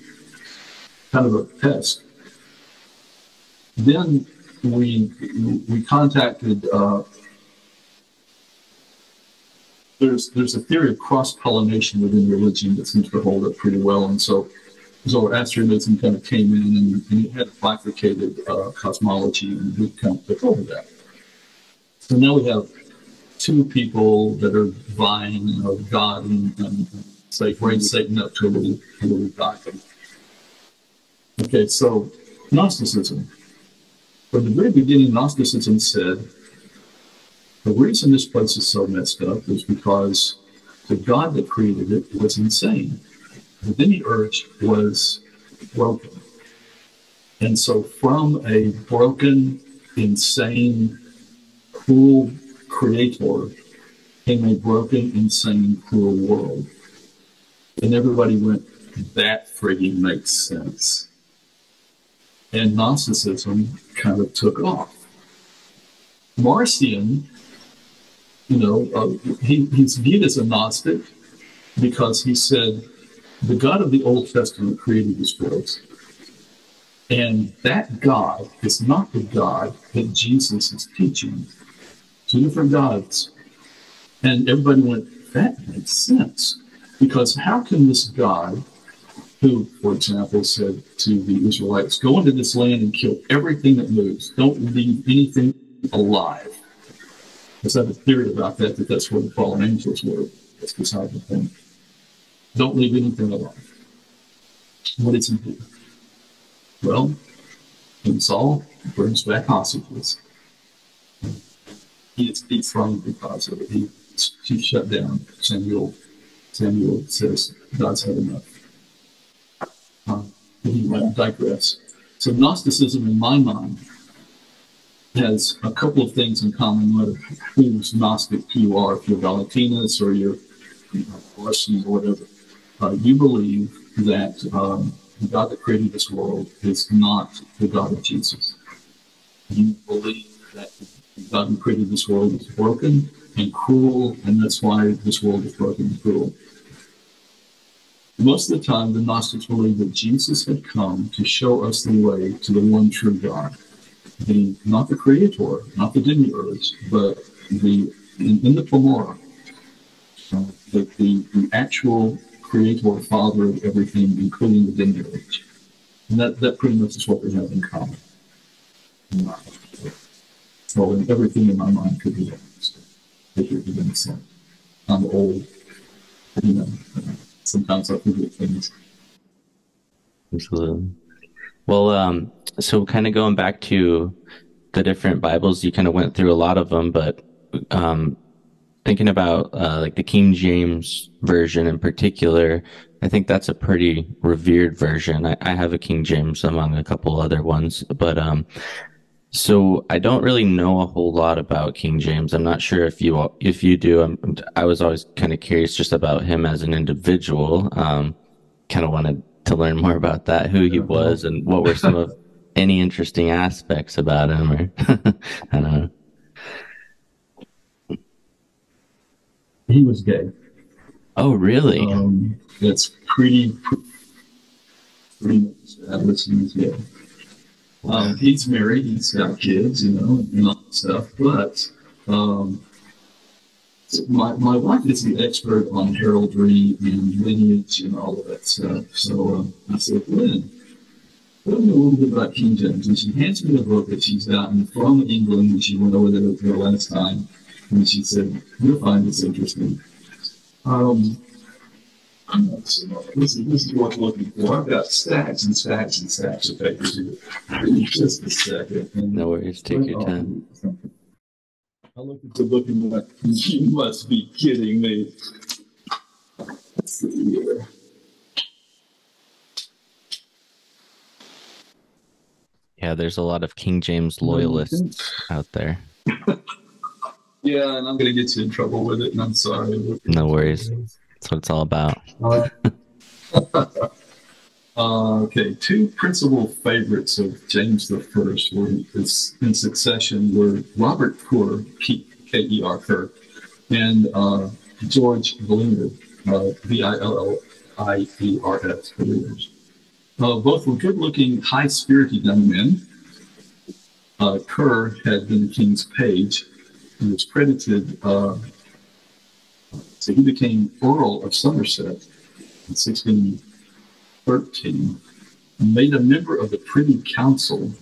kind of a pest then we we contacted. Uh, there's there's a theory of cross pollination within religion that seems to hold up pretty well, and so Zoroastrianism kind of came in and, and it had a bifurcated uh, cosmology, and we kind of took over that. So now we have two people that are vying you know, God and, and say raise Satan up to a little, a little god. Okay, so Gnosticism. From the very beginning, Gnosticism said the reason this place is so messed up is because the God that created it was insane. Within the earth was broken. And so, from a broken, insane, cruel creator came a broken, insane, cruel world. And everybody went, that frigging makes sense. And Gnosticism kind of took off. Marcion, you know, uh, he, he's viewed as a Gnostic because he said the God of the Old Testament created this world. And that God is not the God that Jesus is teaching. Two different gods. And everybody went, that makes sense. Because how can this God, who, for example, said to the Israelites, go into this land and kill everything that moves, don't leave anything alive? I have a theory about that, that that's where the fallen angels were. That's beside the point. Don't leave anything alive. What does he do? Well, King Saul brings back hostages. He is dethroned because of it. He, he shut down Samuel. Samuel says, God's had enough. Uh, he might digress. So Gnosticism, in my mind, has a couple of things in common with who's Gnostic you are, if you're Valentinus or you're you know, Russian or whatever. Uh, you believe that um, the God that created this world is not the God of Jesus. You believe that the God who created this world is broken and cruel, and that's why this world is broken and cruel. Most of the time, the Gnostics believe that Jesus had come to show us the way to the one true God. The, not the creator, not the demiurge, but the in, in the Pleroma, uh, the, the, the actual creator, father of everything, including the demiurge. And that, that pretty much is what we have in common. So everything in my mind could be figured within a sense. I'm old, you know, sometimes I forget things. Absolutely. Well, um, so kind of going back to the different Bibles, you kind of went through a lot of them, but um, thinking about uh, like the King James version in particular, I think that's a pretty revered version. I, I have a King James among a couple other ones, but um, so I don't really know a whole lot about King James. I'm not sure if you if you do. I'm, i was always kind of curious just about him as an individual. Um, kind of wanted to learn more about that, who he was, and what were some of <laughs> any interesting aspects about him. Or <laughs> I don't know. he was gay. Oh, really? Um, that's pretty, pretty much established he's gay. Um, he's married, he's got kids, you know, and all that stuff. But um, my, my wife is the expert on heraldry and lineage and all of that stuff. So um, I said, Lynn, tell me a little bit about King James. And she hands me a book that she's gotten from England, and she went over there with her last time. And she said, You'll find this interesting. Um, so this is, this is what I'm looking for. I've got stacks and stacks and stacks of papers here. Just a second. And no worries. Take your time. I looked at the book and went, You must be kidding me. Let's see here. Yeah, there's a lot of King James loyalists out there. <laughs> Yeah, and I'm going to get you in trouble with it, and I'm sorry. No worries. That's what it's all about. <laughs> Uh, okay, two principal favorites of James the First were in succession were Robert Kerr, K-E-R Kerr, and uh, George Villiers, uh, V-I-L-L-I-E-R-S, Uh, both were good-looking, high-spirited young men. Uh, Kerr had been king's page and was credited. Uh, so he became Earl of Somerset in 1613, made a member of the Privy Council,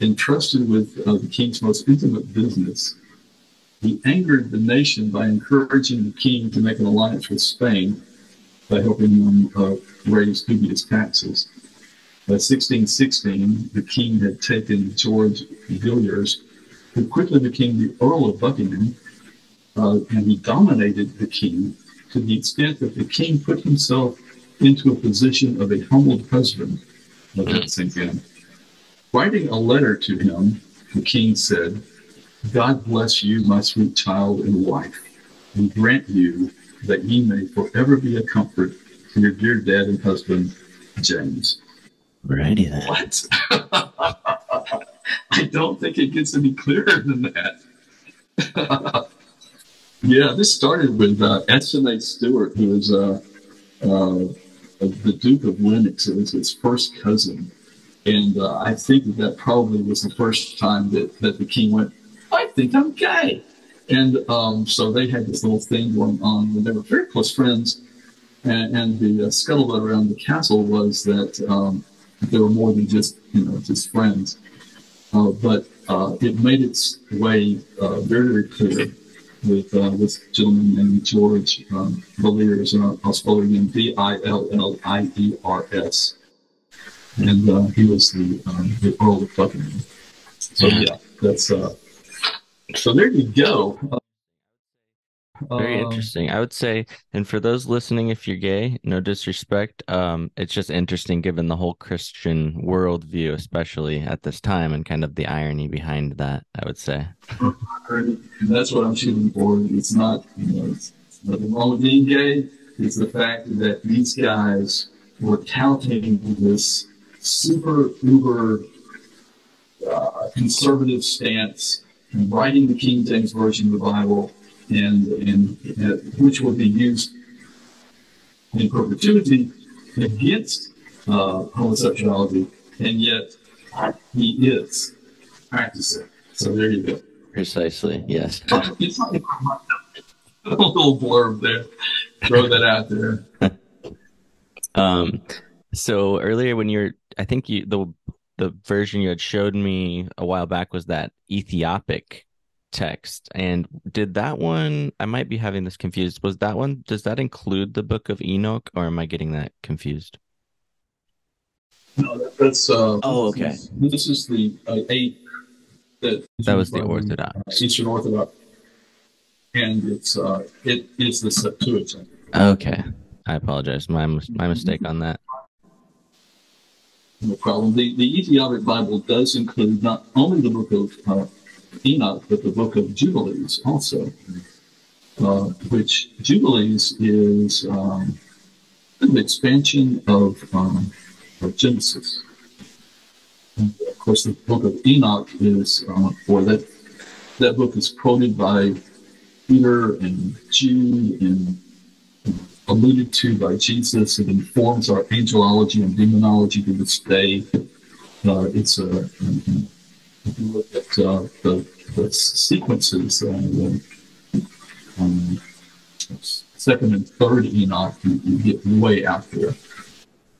entrusted with uh, the king's most intimate business. He angered the nation by encouraging the king to make an alliance with Spain by helping them uh, raise dubious taxes. By 1616, the king had taken George Villiers who quickly became the Earl of Buckingham, uh, and he dominated the king to the extent that the king put himself into a position of a humbled husband. Let that sink in. Writing a letter to him, the king said, God bless you, my sweet child and wife, and grant you that ye may forever be a comfort to your dear dad and husband, James. Righty then. What? <laughs> I don't think it gets any clearer than that. <laughs> yeah, this started with uh. Stewart, who was uh, uh, the Duke of Lennox. It was his first cousin. And uh, I think that, that probably was the first time that, that the king went, I think I'm gay. And um, so they had this little thing going on when they were very close friends. And, and the uh, scuttlebutt around the castle was that um, they were more than just, you know, just friends. Uh, but uh, it made its way uh, very, very clear with uh, this gentleman named George um, Villiers, and I'll, spell it again, V-I-L-L-I-E-R-S. And uh, he was the, um, the Earl of Buckingham. So yeah, that's uh, so there you go. Very Um, interesting. I would say, and for those listening, if you're gay, no disrespect, um, it's just interesting given the whole Christian worldview, especially at this time, and kind of the irony behind that, I would say. And that's what I'm shooting for. It's not, you know, it's nothing wrong with being gay. It's the fact that these guys were touting this super uber uh, conservative stance and writing the King James Version of the Bible, and, and uh, which will be used in perpetuity against uh, homosexuality, and yet he is practicing. So there you go. Precisely. Yes. <laughs> It's not a little blurb there. Throw that out there. <laughs> Um, so earlier when you're, I think you the the version you had showed me a while back was that Ethiopic text. And did that one, I might be having this confused. Was that one, does that include the Book of Enoch, or am I getting that confused? No, that's uh. Oh, okay. This is the uh, eight that. That was the Orthodox. Eastern Orthodox, and it's uh it is the Septuagint. Okay. I apologize. My my mistake on that. No problem. The the Ethiopic Bible does include not only the book of uh, Enoch but the book of Jubilees also, uh, which Jubilees is um, an expansion of um, of Genesis. And of course, the book of Enoch is, uh, or that that book is quoted by Peter and Jude and alluded to by Jesus. It informs our angelology and demonology to this day. Uh, it's a, if you look at uh, the, the sequences, uh, the, um, second and third Enoch, you, you get way after.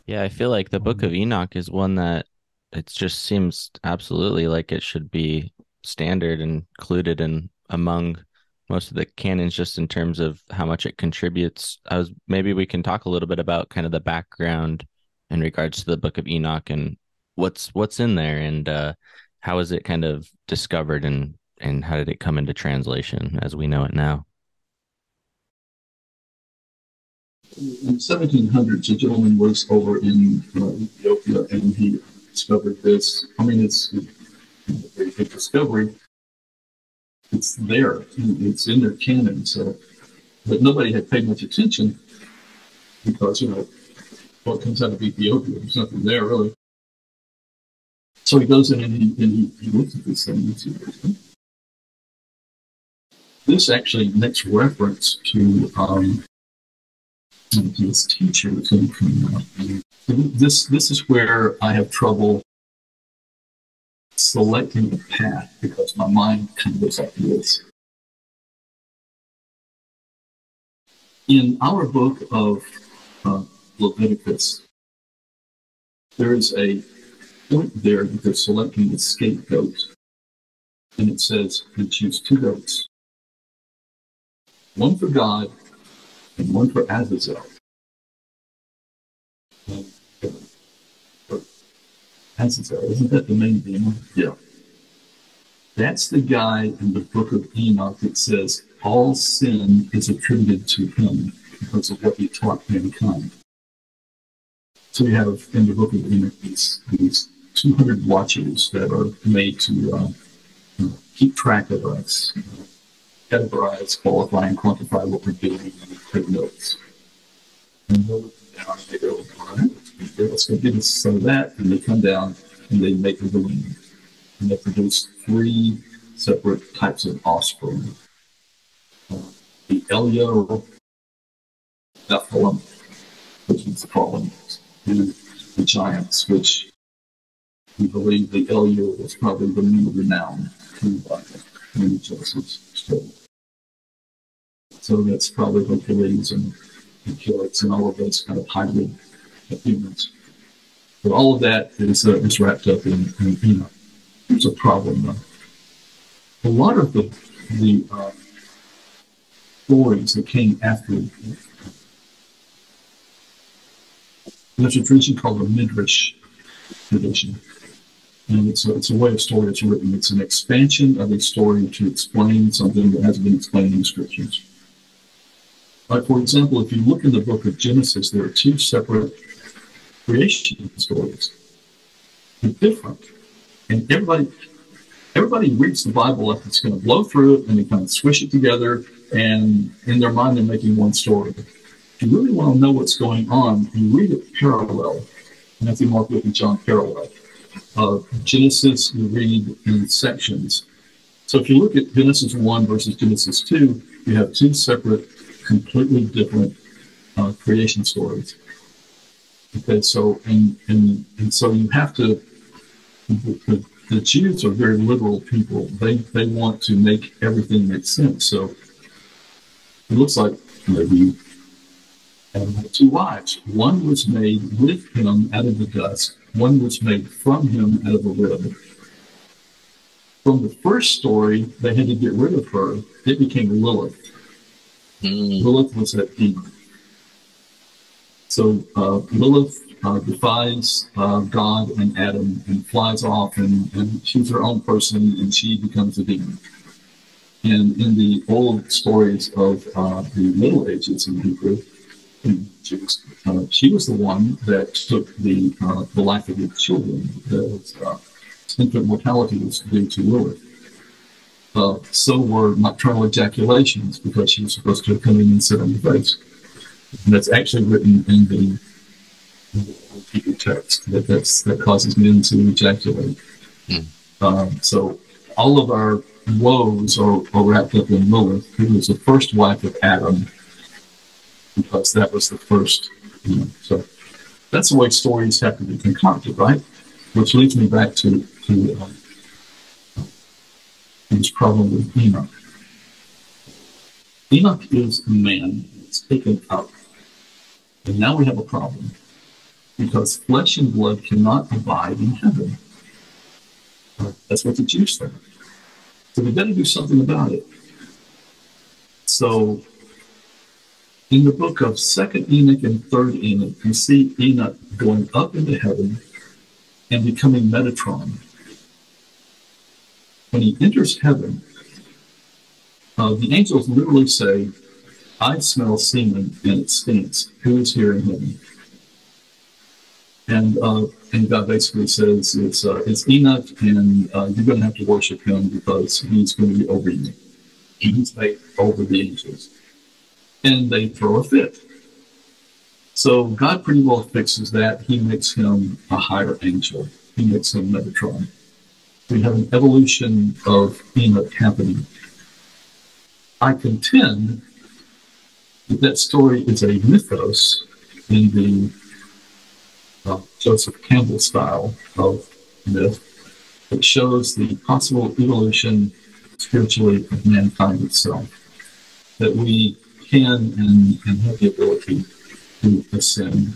Yeah, I feel like the Book of Enoch is one that it just seems absolutely like it should be standard and included in among most of the canons just in terms of how much it contributes. I was maybe we can talk a little bit about kind of the background in regards to the Book of Enoch and what's what's in there and uh how was it kind of discovered and and how did it come into translation as we know it now? in the 1700s, a gentleman was over in uh, Ethiopia and he discovered this. I mean, it's a discovery. It's there, it's in their canon. So, but nobody had paid much attention because you know what comes out of Ethiopia, there's nothing there really. So he goes in and he, and he, he looks at this thing says, this actually makes reference to um, this teacher came from uh, this this is where I have trouble selecting a path because my mind kind of goes like this. In our book of uh, Leviticus, there is a point there that they're selecting the scapegoat, and it says, "And choose two goats, one for God and one for Azazel." Azazel, isn't that the main demon? Yeah. That's the guy in the book of Enoch that says all sin is attributed to him because of what he taught mankind. So we have in the book of Enoch these, these 200 watchers that are made to uh, keep track of us, categorize, qualify, and quantify what we're doing, and take notes. And they'll down they go, all right, let's get us some of that. And they come down and they make a balloon. And they produce three separate types of offspring. the Elio Nephilim, which is the fallen, and the giants, which we believe the Elio was probably the new renowned the in Joseph's story. So that's probably Hercules and Achilles and all of those kind of hybrid humans. But all of that is, uh, is wrapped up in, in know. There's a problem though. A lot of the, the uh, stories that came after there's a tradition called the Midrash tradition. And it's a, it's a way of story that's written. It's an expansion of a story to explain something that hasn't been explained in the scriptures. Like, for example, if you look in the book of Genesis, there are two separate creation stories. They're different. And everybody everybody reads the Bible like it's going to blow through it and they kind of swish it together, and in their mind they're making one story. If you really want to know what's going on, you read it parallel. Matthew, Mark, Luke, and John parallel. Uh, Genesis, you read in sections. So if you look at Genesis 1 versus Genesis 2, you have two separate completely different uh, creation stories. Okay, so and and and so you have to. The, the Jews are very liberal people. They they want to make everything make sense. So it looks like maybe Adam had two wives. One was made with him out of the dust. One was made from him out of a rib. From the first story, they had to get rid of her. It became Lilith. Mm. Lilith was that demon. So uh, Lilith uh, defies uh, God and Adam and flies off, and, and she's her own person, and she becomes a demon. And in the old stories of uh, the Middle Ages in Hebrew, she was, uh, she was the one that took the uh, the life of the children. The infant mortality was due to Lilith uh, so were nocturnal ejaculations because she was supposed to come in and sit on the face. And that's actually written in the, in the Hebrew text that that's, that causes men to ejaculate. Mm. Um, so all of our woes are, are wrapped up in Lilith, who was the first wife of Adam, because that was the first. You know, so that's the way stories have to be concocted, right? Which leads me back to to um, his problem with Enoch. Enoch is a man that's taken up. And now we have a problem because flesh and blood cannot abide in heaven. That's what the Jews said. So got to do something about it. So in the book of Second Enoch and Third Enoch, you see Enoch going up into heaven and becoming Metatron, when he enters heaven, uh, the angels literally say, I smell semen and it stinks. Who is here in heaven? And uh, and God basically says it's uh, it's Enoch, and uh, you're going to have to worship him because he's going to be over you. He's made over the angels, and they throw a fit. So God pretty well fixes that. He makes him a higher angel. He makes him Metatron we have an evolution of Enoch happening. I contend that that story is a mythos in the uh, Joseph Campbell style of myth It shows the possible evolution spiritually of mankind itself. That we can and, and have the ability to ascend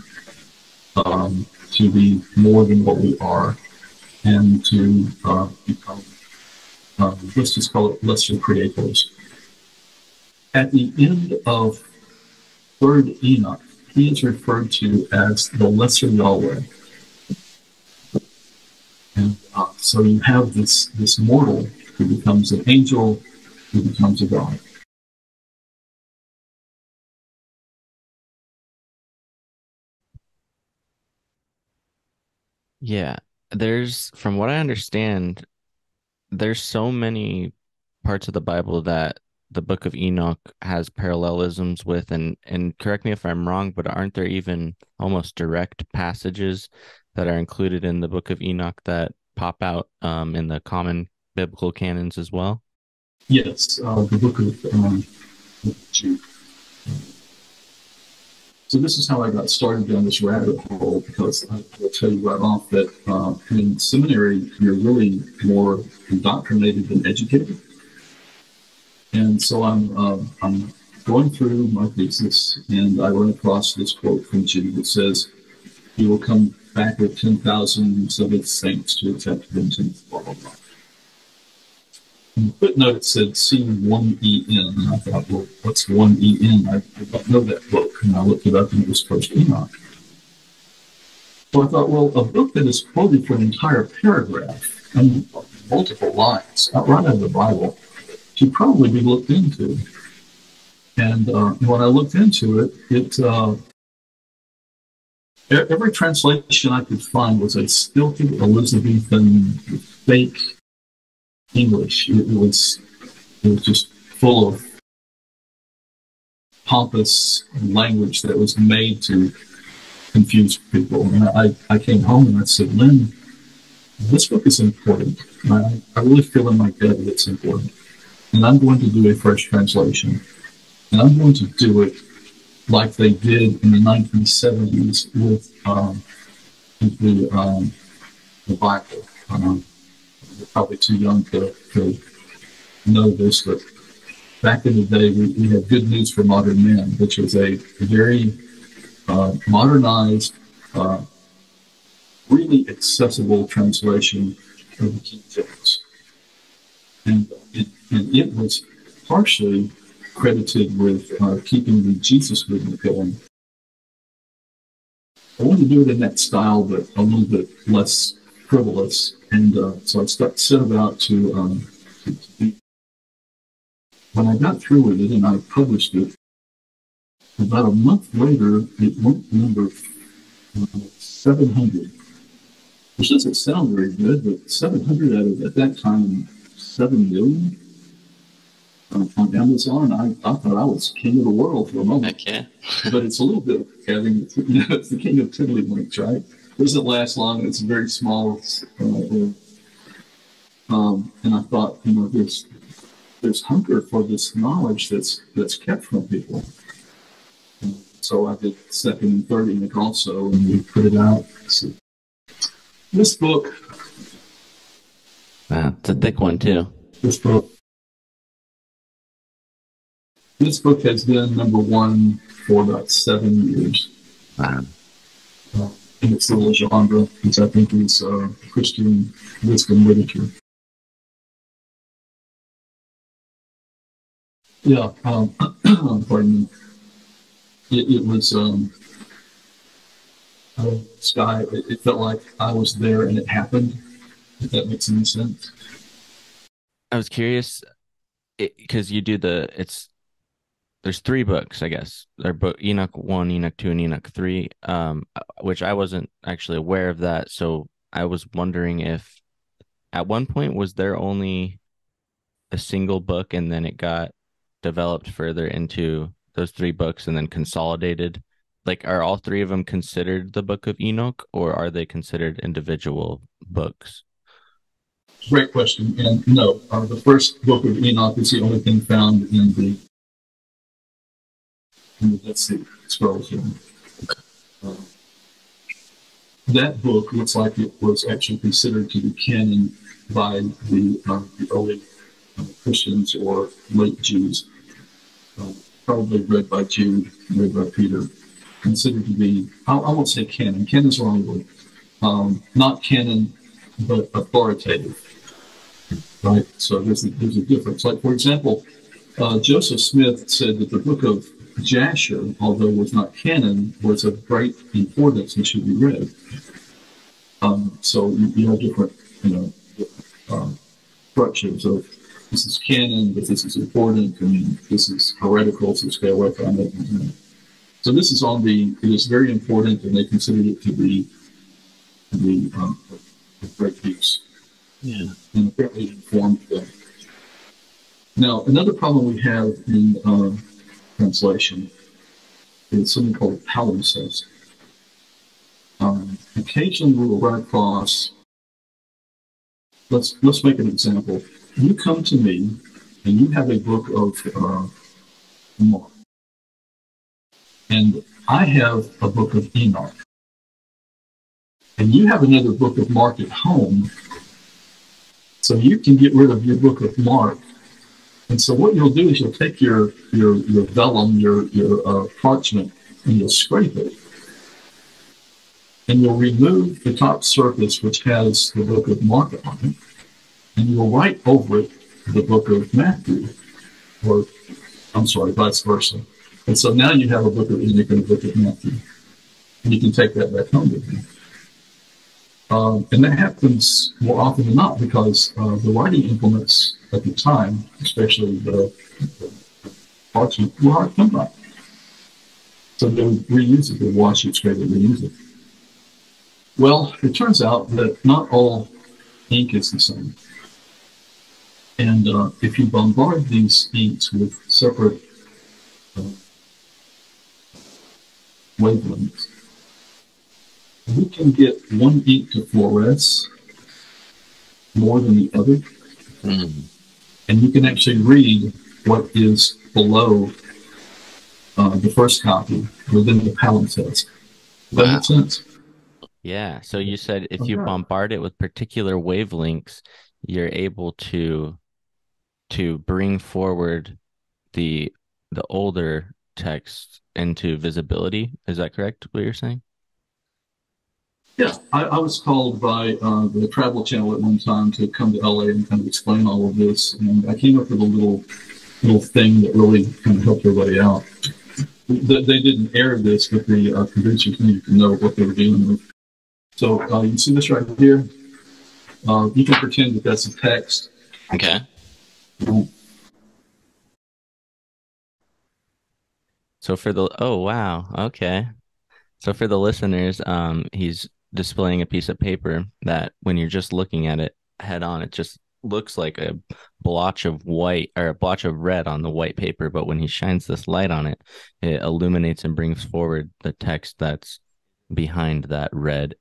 um, to be more than what we are and to uh, become, uh, let's just call it lesser creators. At the end of Third Enoch, he is referred to as the lesser Yahweh. And uh, so you have this, this mortal who becomes an angel, who becomes a god. Yeah, there's from what I understand, there's so many parts of the Bible that the book of Enoch has parallelisms with and and correct me if I'm wrong, but aren't there even almost direct passages that are included in the book of Enoch that pop out um, in the common biblical canons as well? Yes, uh, the book of um. So this is how I got started down this rabbit hole because I will tell you right off that uh, in seminary you're really more indoctrinated than educated. And so I'm um, I'm going through my thesis and I run across this quote from Jude that says, "He will come back with ten thousands of his saints to accept to blah blah blah." The footnote, it said C1EN. And I thought, well, what's 1EN? I, I don't know that book. And I looked it up and it was First Enoch. So I thought, well, a book that is quoted for an entire paragraph and multiple lines, right out of the Bible, should probably be looked into. And uh, when I looked into it, it uh, every translation I could find was a stilted Elizabethan fake English. It was it was just full of pompous language that was made to confuse people. And I, I came home and I said, Lynn, this book is important. I, I really feel in my gut that it's important. And I'm going to do a fresh translation. And I'm going to do it like they did in the 1970s with um, the, um, the Bible. Um, you're probably too young to, to know this, but back in the day, we, we had Good News for Modern Men, which was a very uh, modernized, uh, really accessible translation of the King James. And it, and it was partially credited with uh, keeping the Jesus movement going. I want to do it in that style, but a little bit less frivolous. And uh, so I start, set about to, um, when I got through with it and I published it, about a month later, it went number uh, 700, which doesn't sound very good, but 700 out of, at that time, 7 million um, on Amazon. I, I thought I was king of the world for a moment. Heck yeah. but it's a little bit having, <laughs> you know, it's the king of tiddlywinks, right? Doesn't last long. It's very small. Uh, um, and I thought, you know, there's there's hunger for this knowledge that's that's kept from people. And so I did second and third Enoch also, and we put it out. So this book. Wow, it's a thick one too. This book. This book has been number one for about seven years. Wow. Its little genre, which I think is uh, Christian wisdom literature. Yeah, um, <coughs> pardon me. It, it was um, uh, Sky. It, it, felt like I was there and it happened. If that makes any sense. I was curious because you do the it's there's three books, I guess. They're book Enoch one, Enoch two, and Enoch three. Um, which I wasn't actually aware of that. So I was wondering if at one point was there only a single book and then it got developed further into those three books and then consolidated. Like, are all three of them considered the Book of Enoch, or are they considered individual books? Great question. And no, uh, the first book of Enoch is the only thing found in the that book looks like it was actually considered to be canon by the, uh, the early uh, Christians or late Jews, uh, probably read by Jude, read by Peter, considered to be, I, I won't say canon, canon is the wrong word, um, not canon, but authoritative, right? So there's a, there's a difference. Like, for example, uh, Joseph Smith said that the book of Jasher, although was not canon, was of great importance and should be read. Um, so you, you, have different, you know, um, structures of this is canon, but this is important, and this is heretical, so stay away from it. You know. So this is on the, it is very important, and they considered it to be, the be um, great use. Yeah. And apparently informed them. Now, another problem we have in uh, translation is something called palimpsest. Um, occasionally we will run across, let's, let's make an example. You come to me and you have a book of uh, Mark. And I have a book of Enoch. And you have another book of Mark at home. So you can get rid of your book of Mark. And so what you'll do is you'll take your your, your vellum, your, your uh, parchment, and you'll scrape it. And you'll remove the top surface, which has the book of Mark on it, and you'll write over it the book of Matthew, or I'm sorry, vice versa. And so now you have a book of and a book of Matthew. And you can take that back home with you. Um, and that happens more often than not because uh, the writing implements at the time, especially the, parchment, were hard to come by. So they would reuse it, they would wash it, scrape it, reuse it. Well, it turns out that not all ink is the same. And uh, if you bombard these inks with separate uh, wavelengths, we can get one ink to fluoresce more than the other. Mm. And you can actually read what is below uh, the first copy within the palimpsest. Wow. That makes sense? Yeah. So you said if you bombard it with particular wavelengths, you're able to to bring forward the the older text into visibility. Is that correct? What you're saying? Yeah, I, I was called by uh, the Travel Channel at one time to come to LA and kind of explain all of this, and I came up with a little little thing that really kind of helped everybody out. They, they didn't air this, but the uh, producers needed to know what they were dealing with. So uh, you see this right here. Uh, you can pretend that that's a text. Okay. So for the oh wow okay, so for the listeners, um, he's displaying a piece of paper that when you're just looking at it head on, it just looks like a blotch of white or a blotch of red on the white paper. But when he shines this light on it, it illuminates and brings forward the text that's behind that red.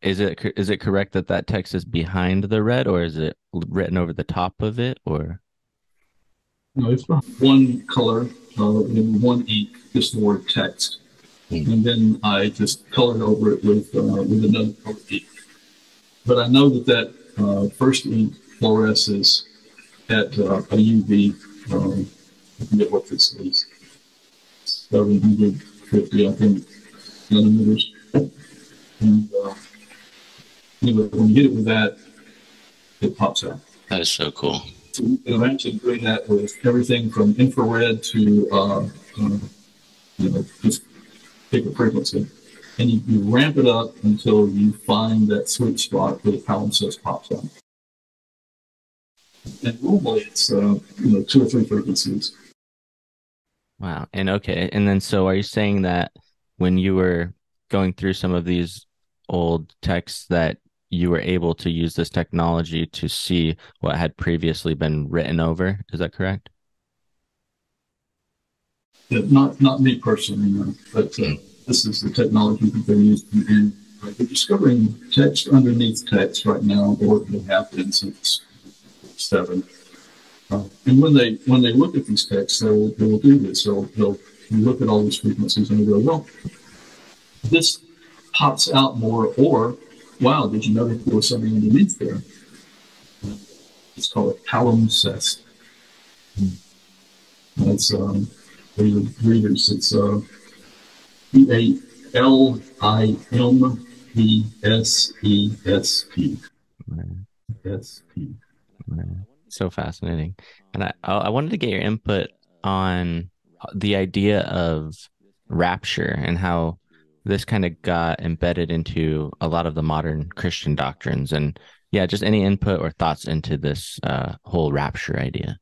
Is it is it correct that that text is behind the red, or is it written over the top of it, or? No, it's one color uh, in one ink, just the word text. Mm. And then I just colored over it with, uh, with another color ink. But I know that that uh, first ink fluoresces at uh, a UV, um, I forget what this is, 750, I think, nanometers. And uh, anyway, when you hit it with that, it pops out. That is so cool. So you can imagine doing that with everything from infrared to, uh, uh, you know, just pick a frequency. And you, you, ramp it up until you find that sweet spot where the palimpsest pops up. And normally it's, uh, you know, two or three frequencies. Wow. And okay. And then so are you saying that when you were going through some of these old texts that you were able to use this technology to see what had previously been written over. Is that correct? Yeah, not not me personally, no, but uh, this is the technology that they're using, and uh, they're discovering text underneath text right now, or they have been since seven. Uh, and when they when they look at these texts, they will, they will do this. They'll, they'll look at all these frequencies and they go, well, this pops out more, or wow, did you know that there was something underneath there? It's called a palimpsest. That's um, readers. It's uh, P A L I M P S E S P. S P. So fascinating, and I I wanted to get your input on the idea of rapture and how this kind of got embedded into a lot of the modern Christian doctrines. And yeah, just any input or thoughts into this uh, whole rapture idea.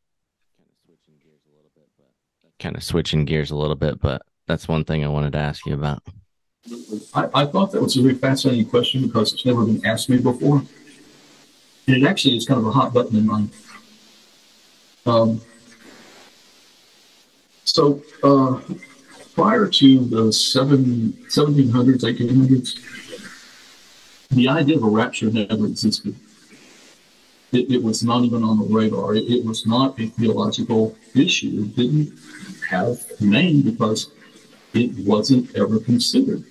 Kind of switching gears a little bit, but that's one thing I wanted to ask you about. I, I thought that was a really fascinating question because it's never been asked me before. and it actually is kind of a hot button in mine. Um, so uh, prior to the seven, 1700s, 1800s, the idea of a rapture never existed. It, it was not even on the radar. It, it, was not a theological issue. It didn't have a name because it wasn't ever considered.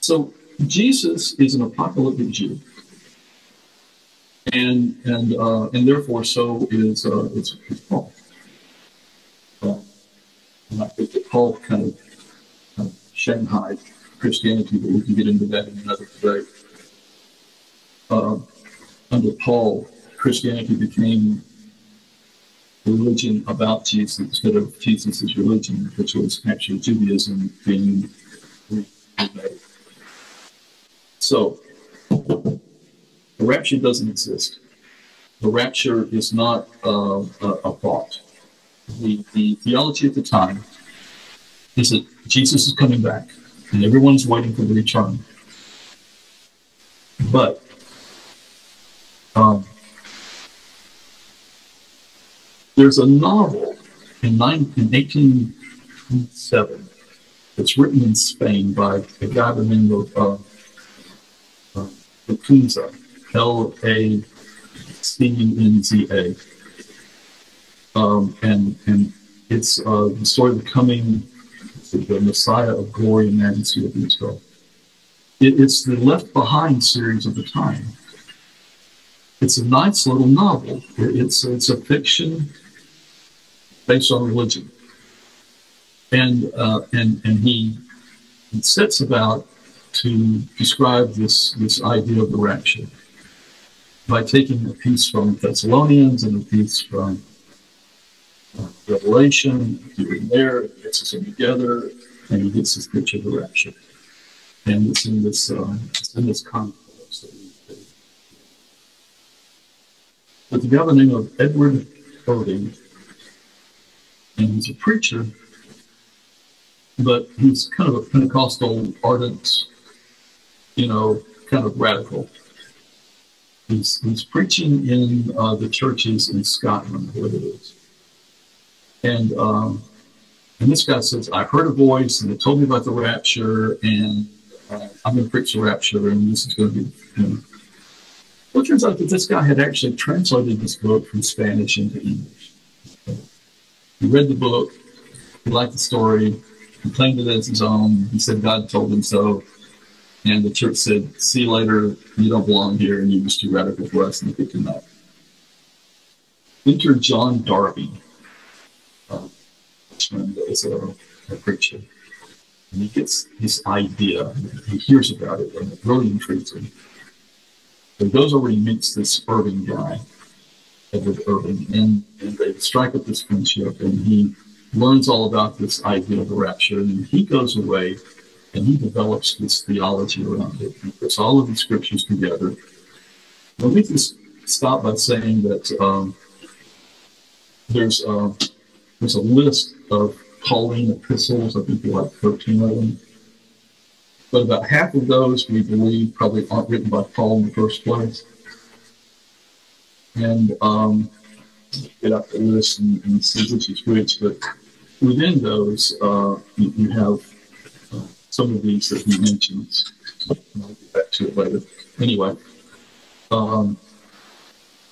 So Jesus is an apocalyptic Jew and and uh, and therefore so is uh, Paul. Uh, I think Paul kind of, kind Shanghai Christianity, but we can get into that in another day. Uh, under Paul, Christianity became religion about Jesus instead of Jesus' religion, which was actually Judaism being. So the rapture doesn't exist. The rapture is not uh, a, a, thought. The, the theology at the time is that Jesus is coming back and everyone's waiting for the return. But um, there's a novel in, nine, in 1807 that's written in Spain by a guy by the name of uh, uh, Lacunza L A C U N Z A. Um, and and it's uh, the story of the coming, the Messiah of glory and majesty of Israel. It, it's the Left Behind series of the time. It's a nice little novel. It, it's it's a fiction based on religion, and uh, and and he sets about to describe this this idea of the rapture by taking a piece from Thessalonians and a piece from uh, Revelation, doing there, mixes them together, and he gets this picture of the rapture. And it's in this, uh, it's in this context. But the name of Edward Irving, and he's a preacher, but he's kind of a Pentecostal, ardent, you know, kind of radical He's, he's preaching in uh, the churches in Scotland, where it is. And, um, and this guy says, I heard a voice and it told me about the rapture, and uh, I'm going to preach the rapture, and this is going to be. You know. Well, it turns out that this guy had actually translated this book from Spanish into English. He read the book, he liked the story, he claimed it as his own. He said God told him so. And the church said, see you later, you don't belong here, and you're just too radical for us, and they kicked him out. Enter John Darby, uh, is a, a preacher. And he gets his idea, he hears about it, and it really intrigues him. So he goes over and he meets this Irving guy, and, and they strike up this friendship, and he learns all about this idea of the rapture, and he goes away and he develops this theology around it. He puts all of the scriptures together. Let me just stop by saying that um, there's uh, there's a list of Pauline epistles. I think there are like 13 of them. But about half of those we believe probably aren't written by Paul in the first place. And um, get out the list and, and, see which is which. But within those, uh, you, you have some of these that he mentions. I'll get back to it later. Anyway, um,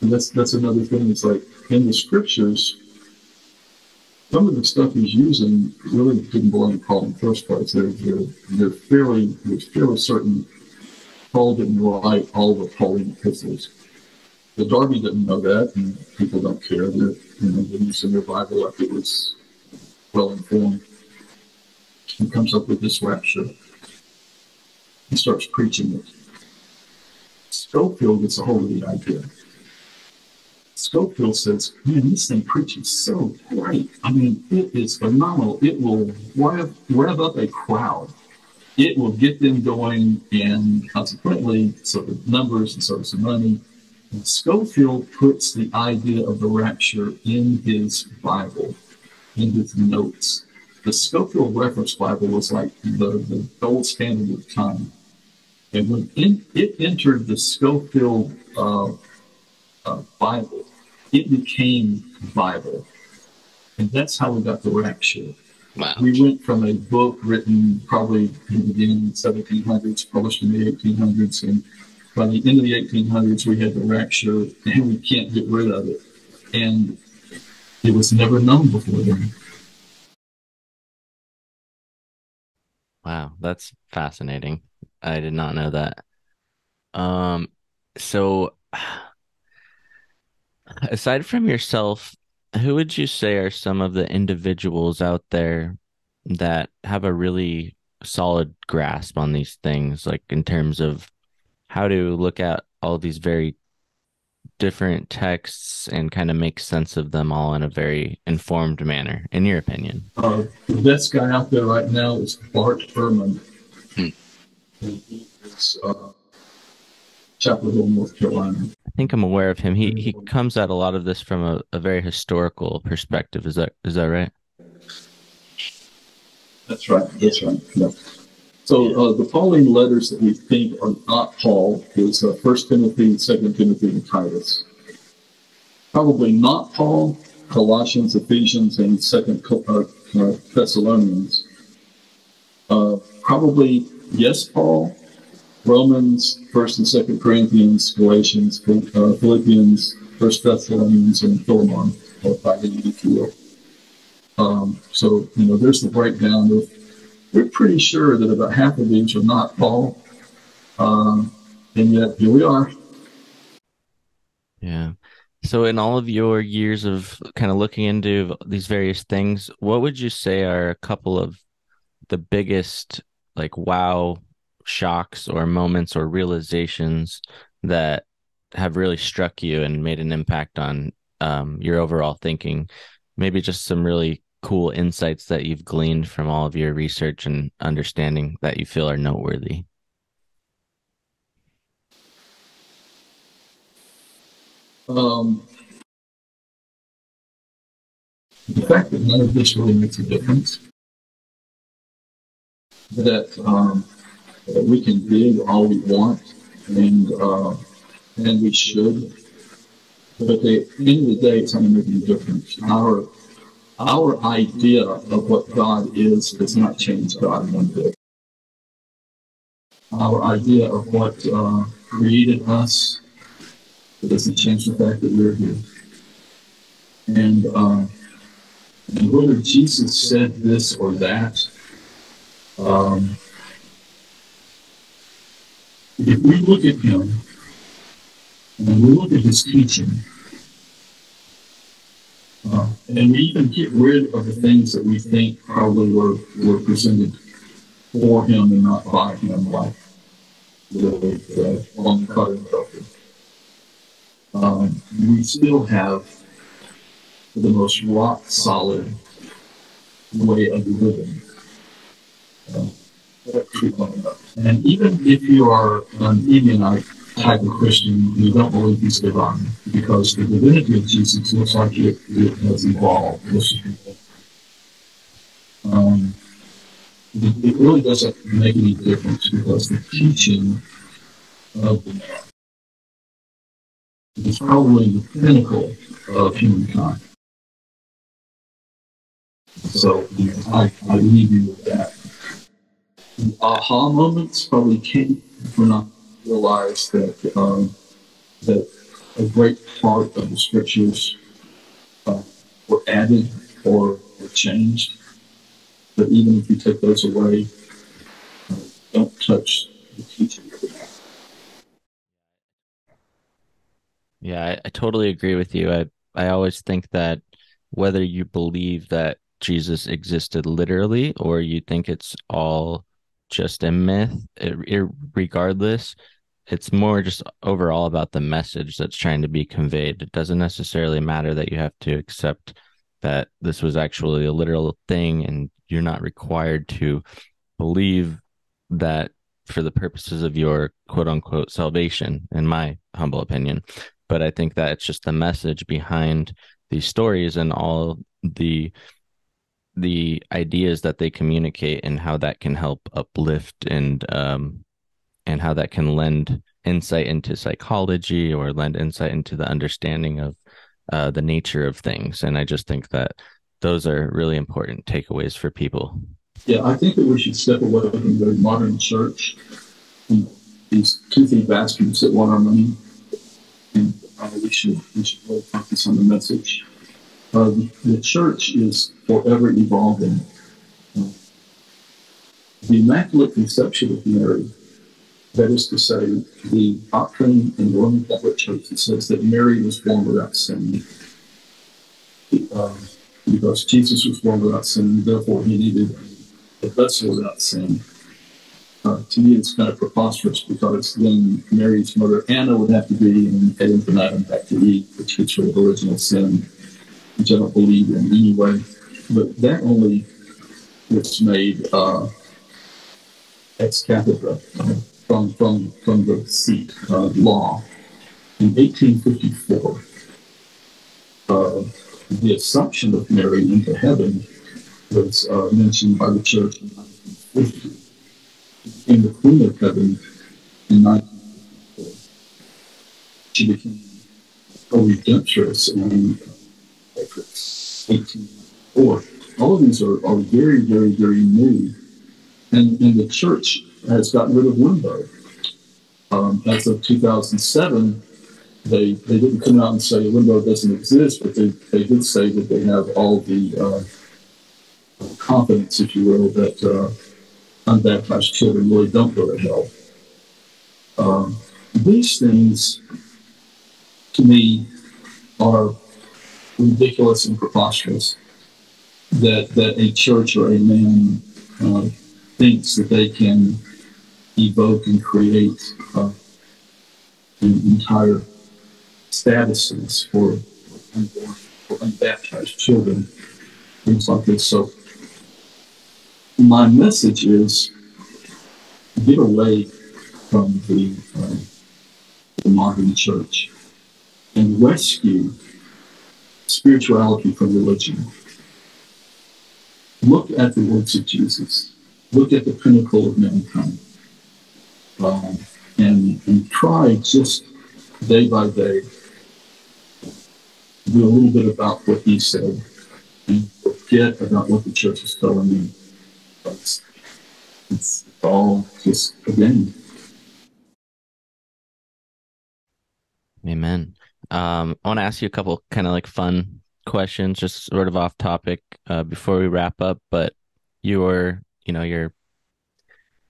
that's that's another thing. It's like in the scriptures, some of the stuff he's using really didn't belong to Paul in the first place. They're they're, they're fairly they're fairly certain Paul didn't write all the Pauline epistles. The Darby didn't know that, and people don't care. They're you know they're using their Bible like it was well informed he comes up with this rapture. He starts preaching it. Scofield gets a hold of the idea. Scofield says, Man, this thing preaches so great. I mean, it is phenomenal. It will rev, rev up a crowd. It will get them going, and consequently, so the numbers and so the money. And Scofield puts the idea of the rapture in his Bible, in his notes the Scofield Reference Bible was like the, the gold standard of time. And when in, it entered the Scofield uh, uh, Bible, it became Bible. And that's how we got the rapture. Wow. We went from a book written probably in the beginning of the 1700s, published in the 1800s, and by the end of the 1800s, we had the rapture, and we can't get rid of it. And it was never known before then. Wow, that's fascinating. I did not know that. Um, so <sighs> aside from yourself, who would you say are some of the individuals out there that have a really solid grasp on these things, like in terms of how to look at all these very different texts and kind of make sense of them all in a very informed manner, in your opinion? Uh, the best guy out there right now is Bart Ehrman. Hmm. He is uh, Chapel Hill, North Carolina. I think I'm aware of him. He he comes at a lot of this from a, a very historical perspective. Is that is that right? That's right. That's right. Yeah. So uh, the Pauline letters that we think are not Paul is uh, First Timothy, Second Timothy, and Titus. Probably not Paul, Colossians, Ephesians, and Second uh, uh, Thessalonians. Uh, probably yes, Paul, Romans, First and Second Corinthians, Galatians, uh, Philippians, First Thessalonians, and Philemon, or Philemon, if you will. Um, so you know, there's the breakdown of we're pretty sure that about half of these are not Paul. Um, and yet here we are. Yeah. So, in all of your years of kind of looking into these various things, what would you say are a couple of the biggest, like, wow shocks or moments or realizations that have really struck you and made an impact on um, your overall thinking? Maybe just some really cool insights that you've gleaned from all of your research and understanding that you feel are noteworthy? Um, the fact that none of this really makes a difference, that, um, that we can do all we want and uh, and we should, but at the end of the day, it's not making a difference. Our our idea of what God is does not change God one bit. Our idea of what uh, created us doesn't change the fact that we're here. And, uh, and whether Jesus said this or that, um, if we look at him and we look at his teaching, uh, and we even get rid of the things that we think probably were, were presented for him and not by him, like the, long cutting um, we still have the most rock solid way of living. Uh, and even if you are an Ebionite type of Christian, who don't believe he's divine because the divinity of Jesus looks like it, it has evolved. Um, it, really doesn't make any difference because the teaching of the man is probably the pinnacle of humankind. So I, I leave you with that. The aha moments probably came when I realized that um, that a great part of the scriptures uh, were added or were changed. But even if you take those away, uh, don't touch the teaching of the Yeah, I, I totally agree with you. I I always think that whether you believe that Jesus existed literally or you think it's all just a myth, it, it, regardless, it's more just overall about the message that's trying to be conveyed. It doesn't necessarily matter that you have to accept that this was actually a literal thing and you're not required to believe that for the purposes of your quote unquote salvation, in my humble opinion but I think that it's just the message behind these stories and all the the ideas that they communicate and how that can help uplift and um, and how that can lend insight into psychology or lend insight into the understanding of uh, the nature of things. And I just think that those are really important takeaways for people. Yeah, I think that we should step away from the modern church and these toothy bastards that want our money, and uh, we should we should really focus on the message. Uh, the church is forever evolving. Uh, the Immaculate Conception of Mary that is to say, the doctrine in the Roman Catholic Church that says that Mary was born without sin. Um, because Jesus was born without sin, therefore he needed a vessel without sin. Uh, to me, it's kind of preposterous because then Mary's mother Anna would have to be in ad infinitum back to Eve, which gets rid of original sin, which I don't believe in anyway. But that only gets made uh, ex cathedra from, from, from the seat uh, law. In 1854, uh, the Assumption of Mary into heaven was uh, mentioned by the church in 1950. She became the Queen of Heaven in 1954. She became a redemptress in 1804. All of these are, are very, very, very new. And, and the church has gotten rid of limbo. Um, as of 2007, they they didn't come out and say limbo doesn't exist, but they, they did say that they have all the uh, confidence, if you will, that uh, unbaptized children really don't go to hell. Um, these things, to me, are ridiculous and preposterous. That that a church or a man uh, thinks that they can evoke and create uh, entire statuses for unborn, for unbaptized children, things like this. So my message is get away from the, uh, the modern church and rescue spirituality from religion. Look at the words of Jesus. Look at the pinnacle of mankind um, and, and try just day by day do a little bit about what he said and forget about what the church is telling me. It's, it's all just a game. Amen. Um, I want to ask you a couple kind of like fun questions, just sort of off topic uh, before we wrap up. But your, you know, your,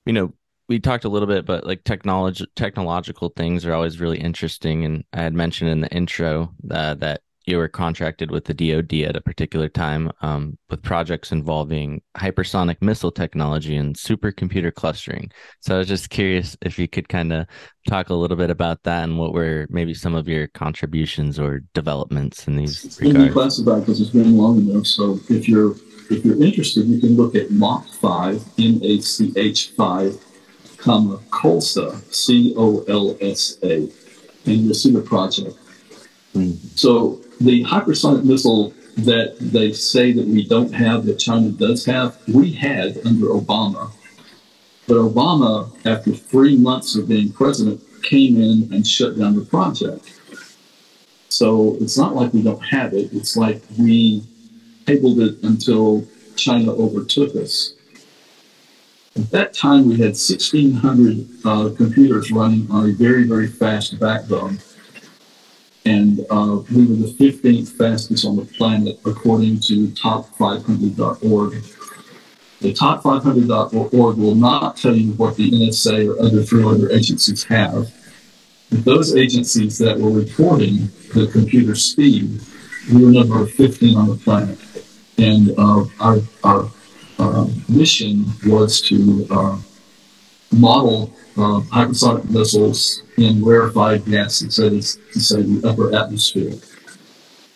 you know, we talked a little bit, but like technology, technological things are always really interesting. And I had mentioned in the intro uh, that you were contracted with the DoD at a particular time um, with projects involving hypersonic missile technology and supercomputer clustering. So I was just curious if you could kind of talk a little bit about that and what were maybe some of your contributions or developments in these it's regards. classified because it's been long enough. So if you're if you're interested, you can look at Mach 5, M A C H 5 comma, COLSA, C O L S A, and you'll see the project. Mm. So the hypersonic missile that they say that we don't have, that China does have, we had under Obama. But Obama, after three months of being president, came in and shut down the project. So it's not like we don't have it. It's like we tabled it until China overtook us. At that time, we had 1,600 uh, computers running on a very, very fast backbone. And uh, we were the 15th fastest on the planet, according to top500.org. The top500.org will not tell you what the NSA or other three-letter agencies have. But those agencies that were reporting the computer speed, we were number 15 on the planet. And uh, our, our uh, mission was to uh, model uh, hypersonic missiles in rarefied gases, that is to say, the upper atmosphere,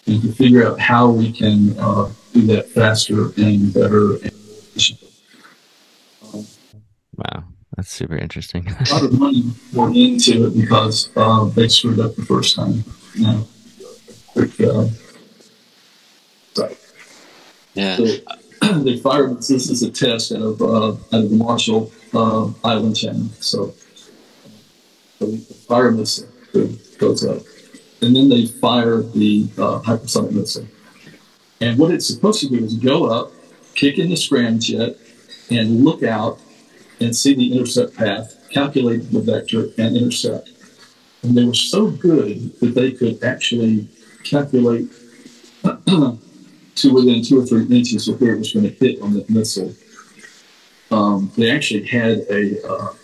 and to figure out how we can uh, do that faster and better and efficiently. wow, that's super interesting. a lot of money went into it because uh, they screwed up the first time. Yeah. quick, uh, yeah. So, <clears throat> they fired this is a test out of uh, out of the Marshall uh, Island Channel. So the fire missile goes up. And then they fire the uh, hypersonic missile. And what it's supposed to do is go up, kick in the scramjet, and look out and see the intercept path, calculate the vector, and intercept. And they were so good that they could actually calculate <clears throat> to within two or three inches of where it was going to hit on the missile. Um, they actually had a, uh,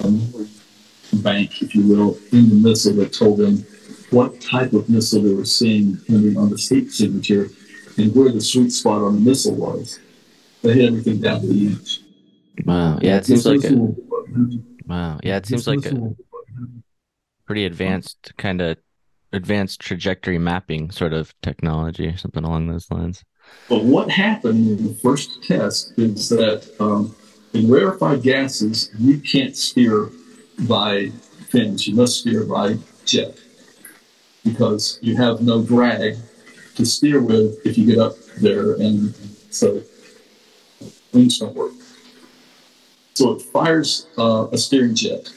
a bank, if you will, in the missile that told them what type of missile they were seeing depending on the heat signature and where the sweet spot on the missile was. They had everything down to the inch. Wow. Yeah, it seems like a wow. Yeah, it seems like a pretty advanced kind of advanced trajectory mapping sort of technology or something along those lines. But what happened in the first test is that um, in rarefied gases, you can't steer by fins. You must steer by jet because you have no drag to steer with if you get up there, and so wings don't work. So it fires uh, a steering jet,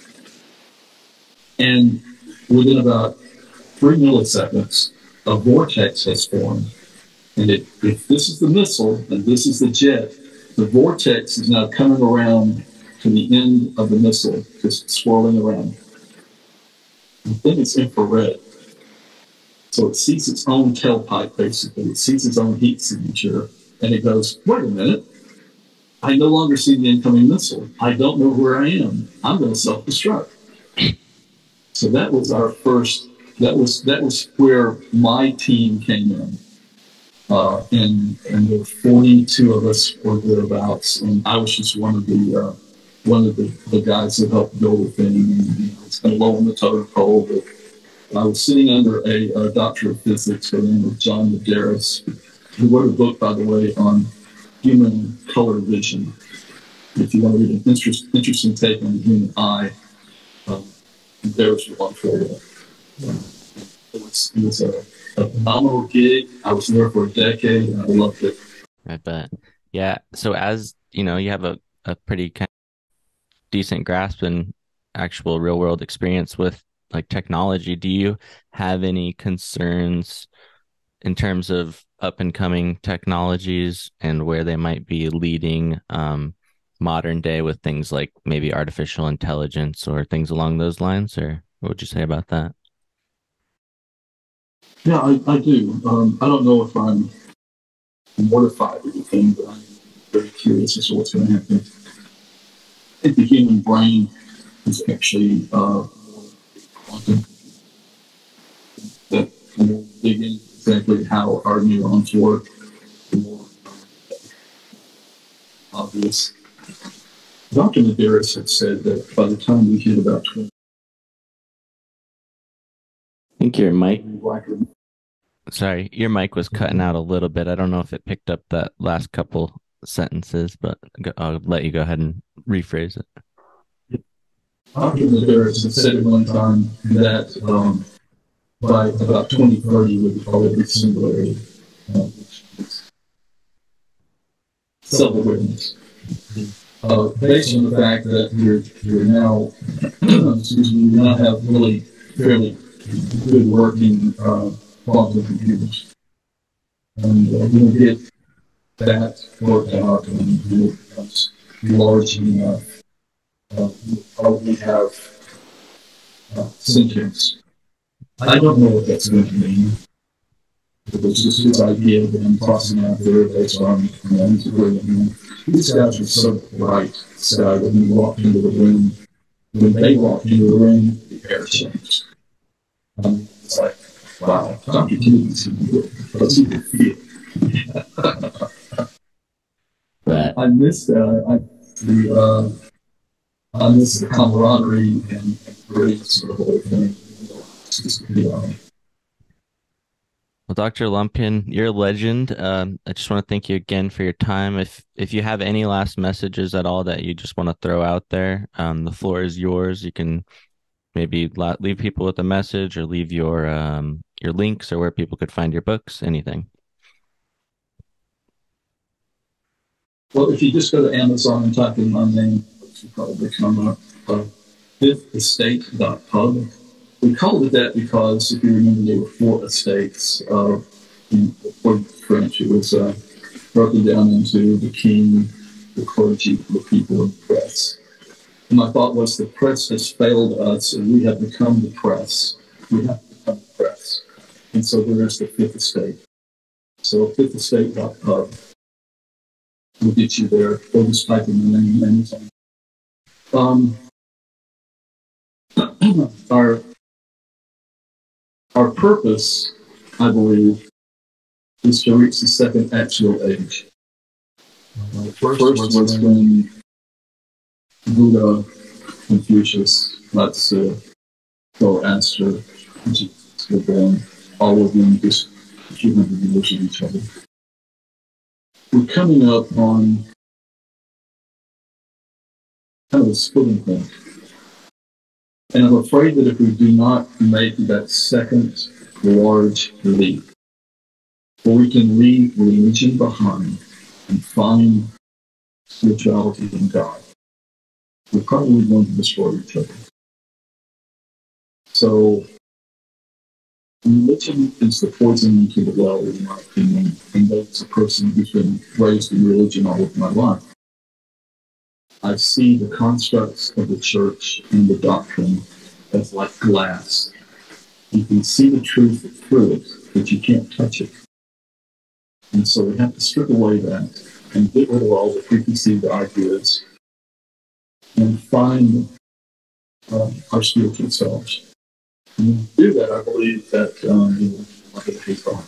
and within about three milliseconds, a vortex has formed. And it, if this is the missile and this is the jet, the vortex is now coming around to the end of the missile, just swirling around. And then it's infrared. So it sees its own tailpipe, basically. It sees its own heat signature, and it goes, wait a minute. I no longer see the incoming missile. I don't know where I am. I'm going to self destruct. So that was our first that was that was where my team came in. Uh, and and there were 42 of us or thereabouts, and I was just one of the uh, one of the, the guys that helped build the thing. And, you know, it's kind of low on the totem pole, but I was sitting under a, a doctor of physics by the name of John Medeiros, who wrote a book, by the way, on human color vision. If you want to read an interest, interesting take on the human eye, um, there's one for you. It was, it was a, a phenomenal gig. I was there for a decade I loved it. I bet. Yeah. So as you know, you have a, a pretty kind of decent grasp and actual real world experience with like technology. Do you have any concerns in terms of up and coming technologies and where they might be leading um, modern day with things like maybe artificial intelligence or things along those lines? Or what would you say about that? Yeah, I, I do. Um, I don't know if I'm mortified or anything, but I'm very curious as to what's going to happen. I think the human brain is actually uh, quantum. That more dig in exactly how our neurons work, the more obvious. Dr. Medeiros had said that by the time we hit about 20, I think your mic. Sorry, your mic was cutting out a little bit. I don't know if it picked up that last couple sentences, but I'll let you go ahead and rephrase it. Dr. Medeiros had said one time that um, by about 2030 would probably singularity, uh, self-awareness. Uh, based on the fact that you're, you're now, <clears throat> excuse me, you now have really fairly good working uh, quantum computers. And uh, we'll get that worked out and it becomes large enough. Uh, we'll probably have uh, sentience. I don't know what that's going to mean. It was just his idea that I'm tossing out there based on know, brilliant. These guys are so bright, Sky, when you walk into the room. When they walk into the room, the air changed. Um, it's like, wow, Dr. King's does he feel? But I miss uh, I, the uh, I miss the camaraderie and, and brilliance of whole thing. Just, you know, Well, Dr. Lumpkin, you're a legend. Um, I just want to thank you again for your time. If if you have any last messages at all that you just want to throw out there, um, the floor is yours. You can maybe leave people with a message or leave your um, your links or where people could find your books, anything. Well, if you just go to Amazon and type in my name, you probably come up. Uh, fifthestate.pub. We called it that because, if you remember, there were four estates. Uh, in, French, it was uh, broken down into the king, the clergy, the people, and the press. And my thought was the press has failed us, and we have become the press. We have become the press. And so there's the fifth estate. So fifthestate.pub will get you there, or just type in the name anytime. Um, <clears throat> our our purpose, I believe, is to reach the second Axial Age. First, first was when Buddha, Confucius, Lao-Tzu, go answer were born, all of them just a few hundred years of each other. We're coming up on kind of a splitting point. And I'm afraid that if we do not make that second large leap, where we can leave religion behind and find spirituality in God, we're probably going to destroy each other. So, religion is the poison to the well, in my opinion, and that's a person who's been raised in religion all of my life. I see the constructs of the church and the doctrine as like glass. You can see the truth through it, but you can't touch it. And so we have to strip away that and get rid of all the preconceived ideas and find um, our spiritual selves. And do that, I believe that um, we will have God.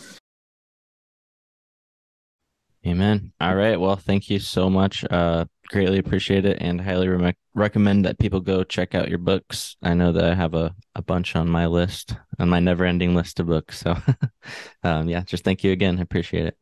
Amen. All right. Well, thank you so much. Uh, greatly appreciate it and highly re- recommend that people go check out your books. I know that I have a, a bunch on my list, on my never ending list of books. So, <laughs> um, yeah, just thank you again. I appreciate it.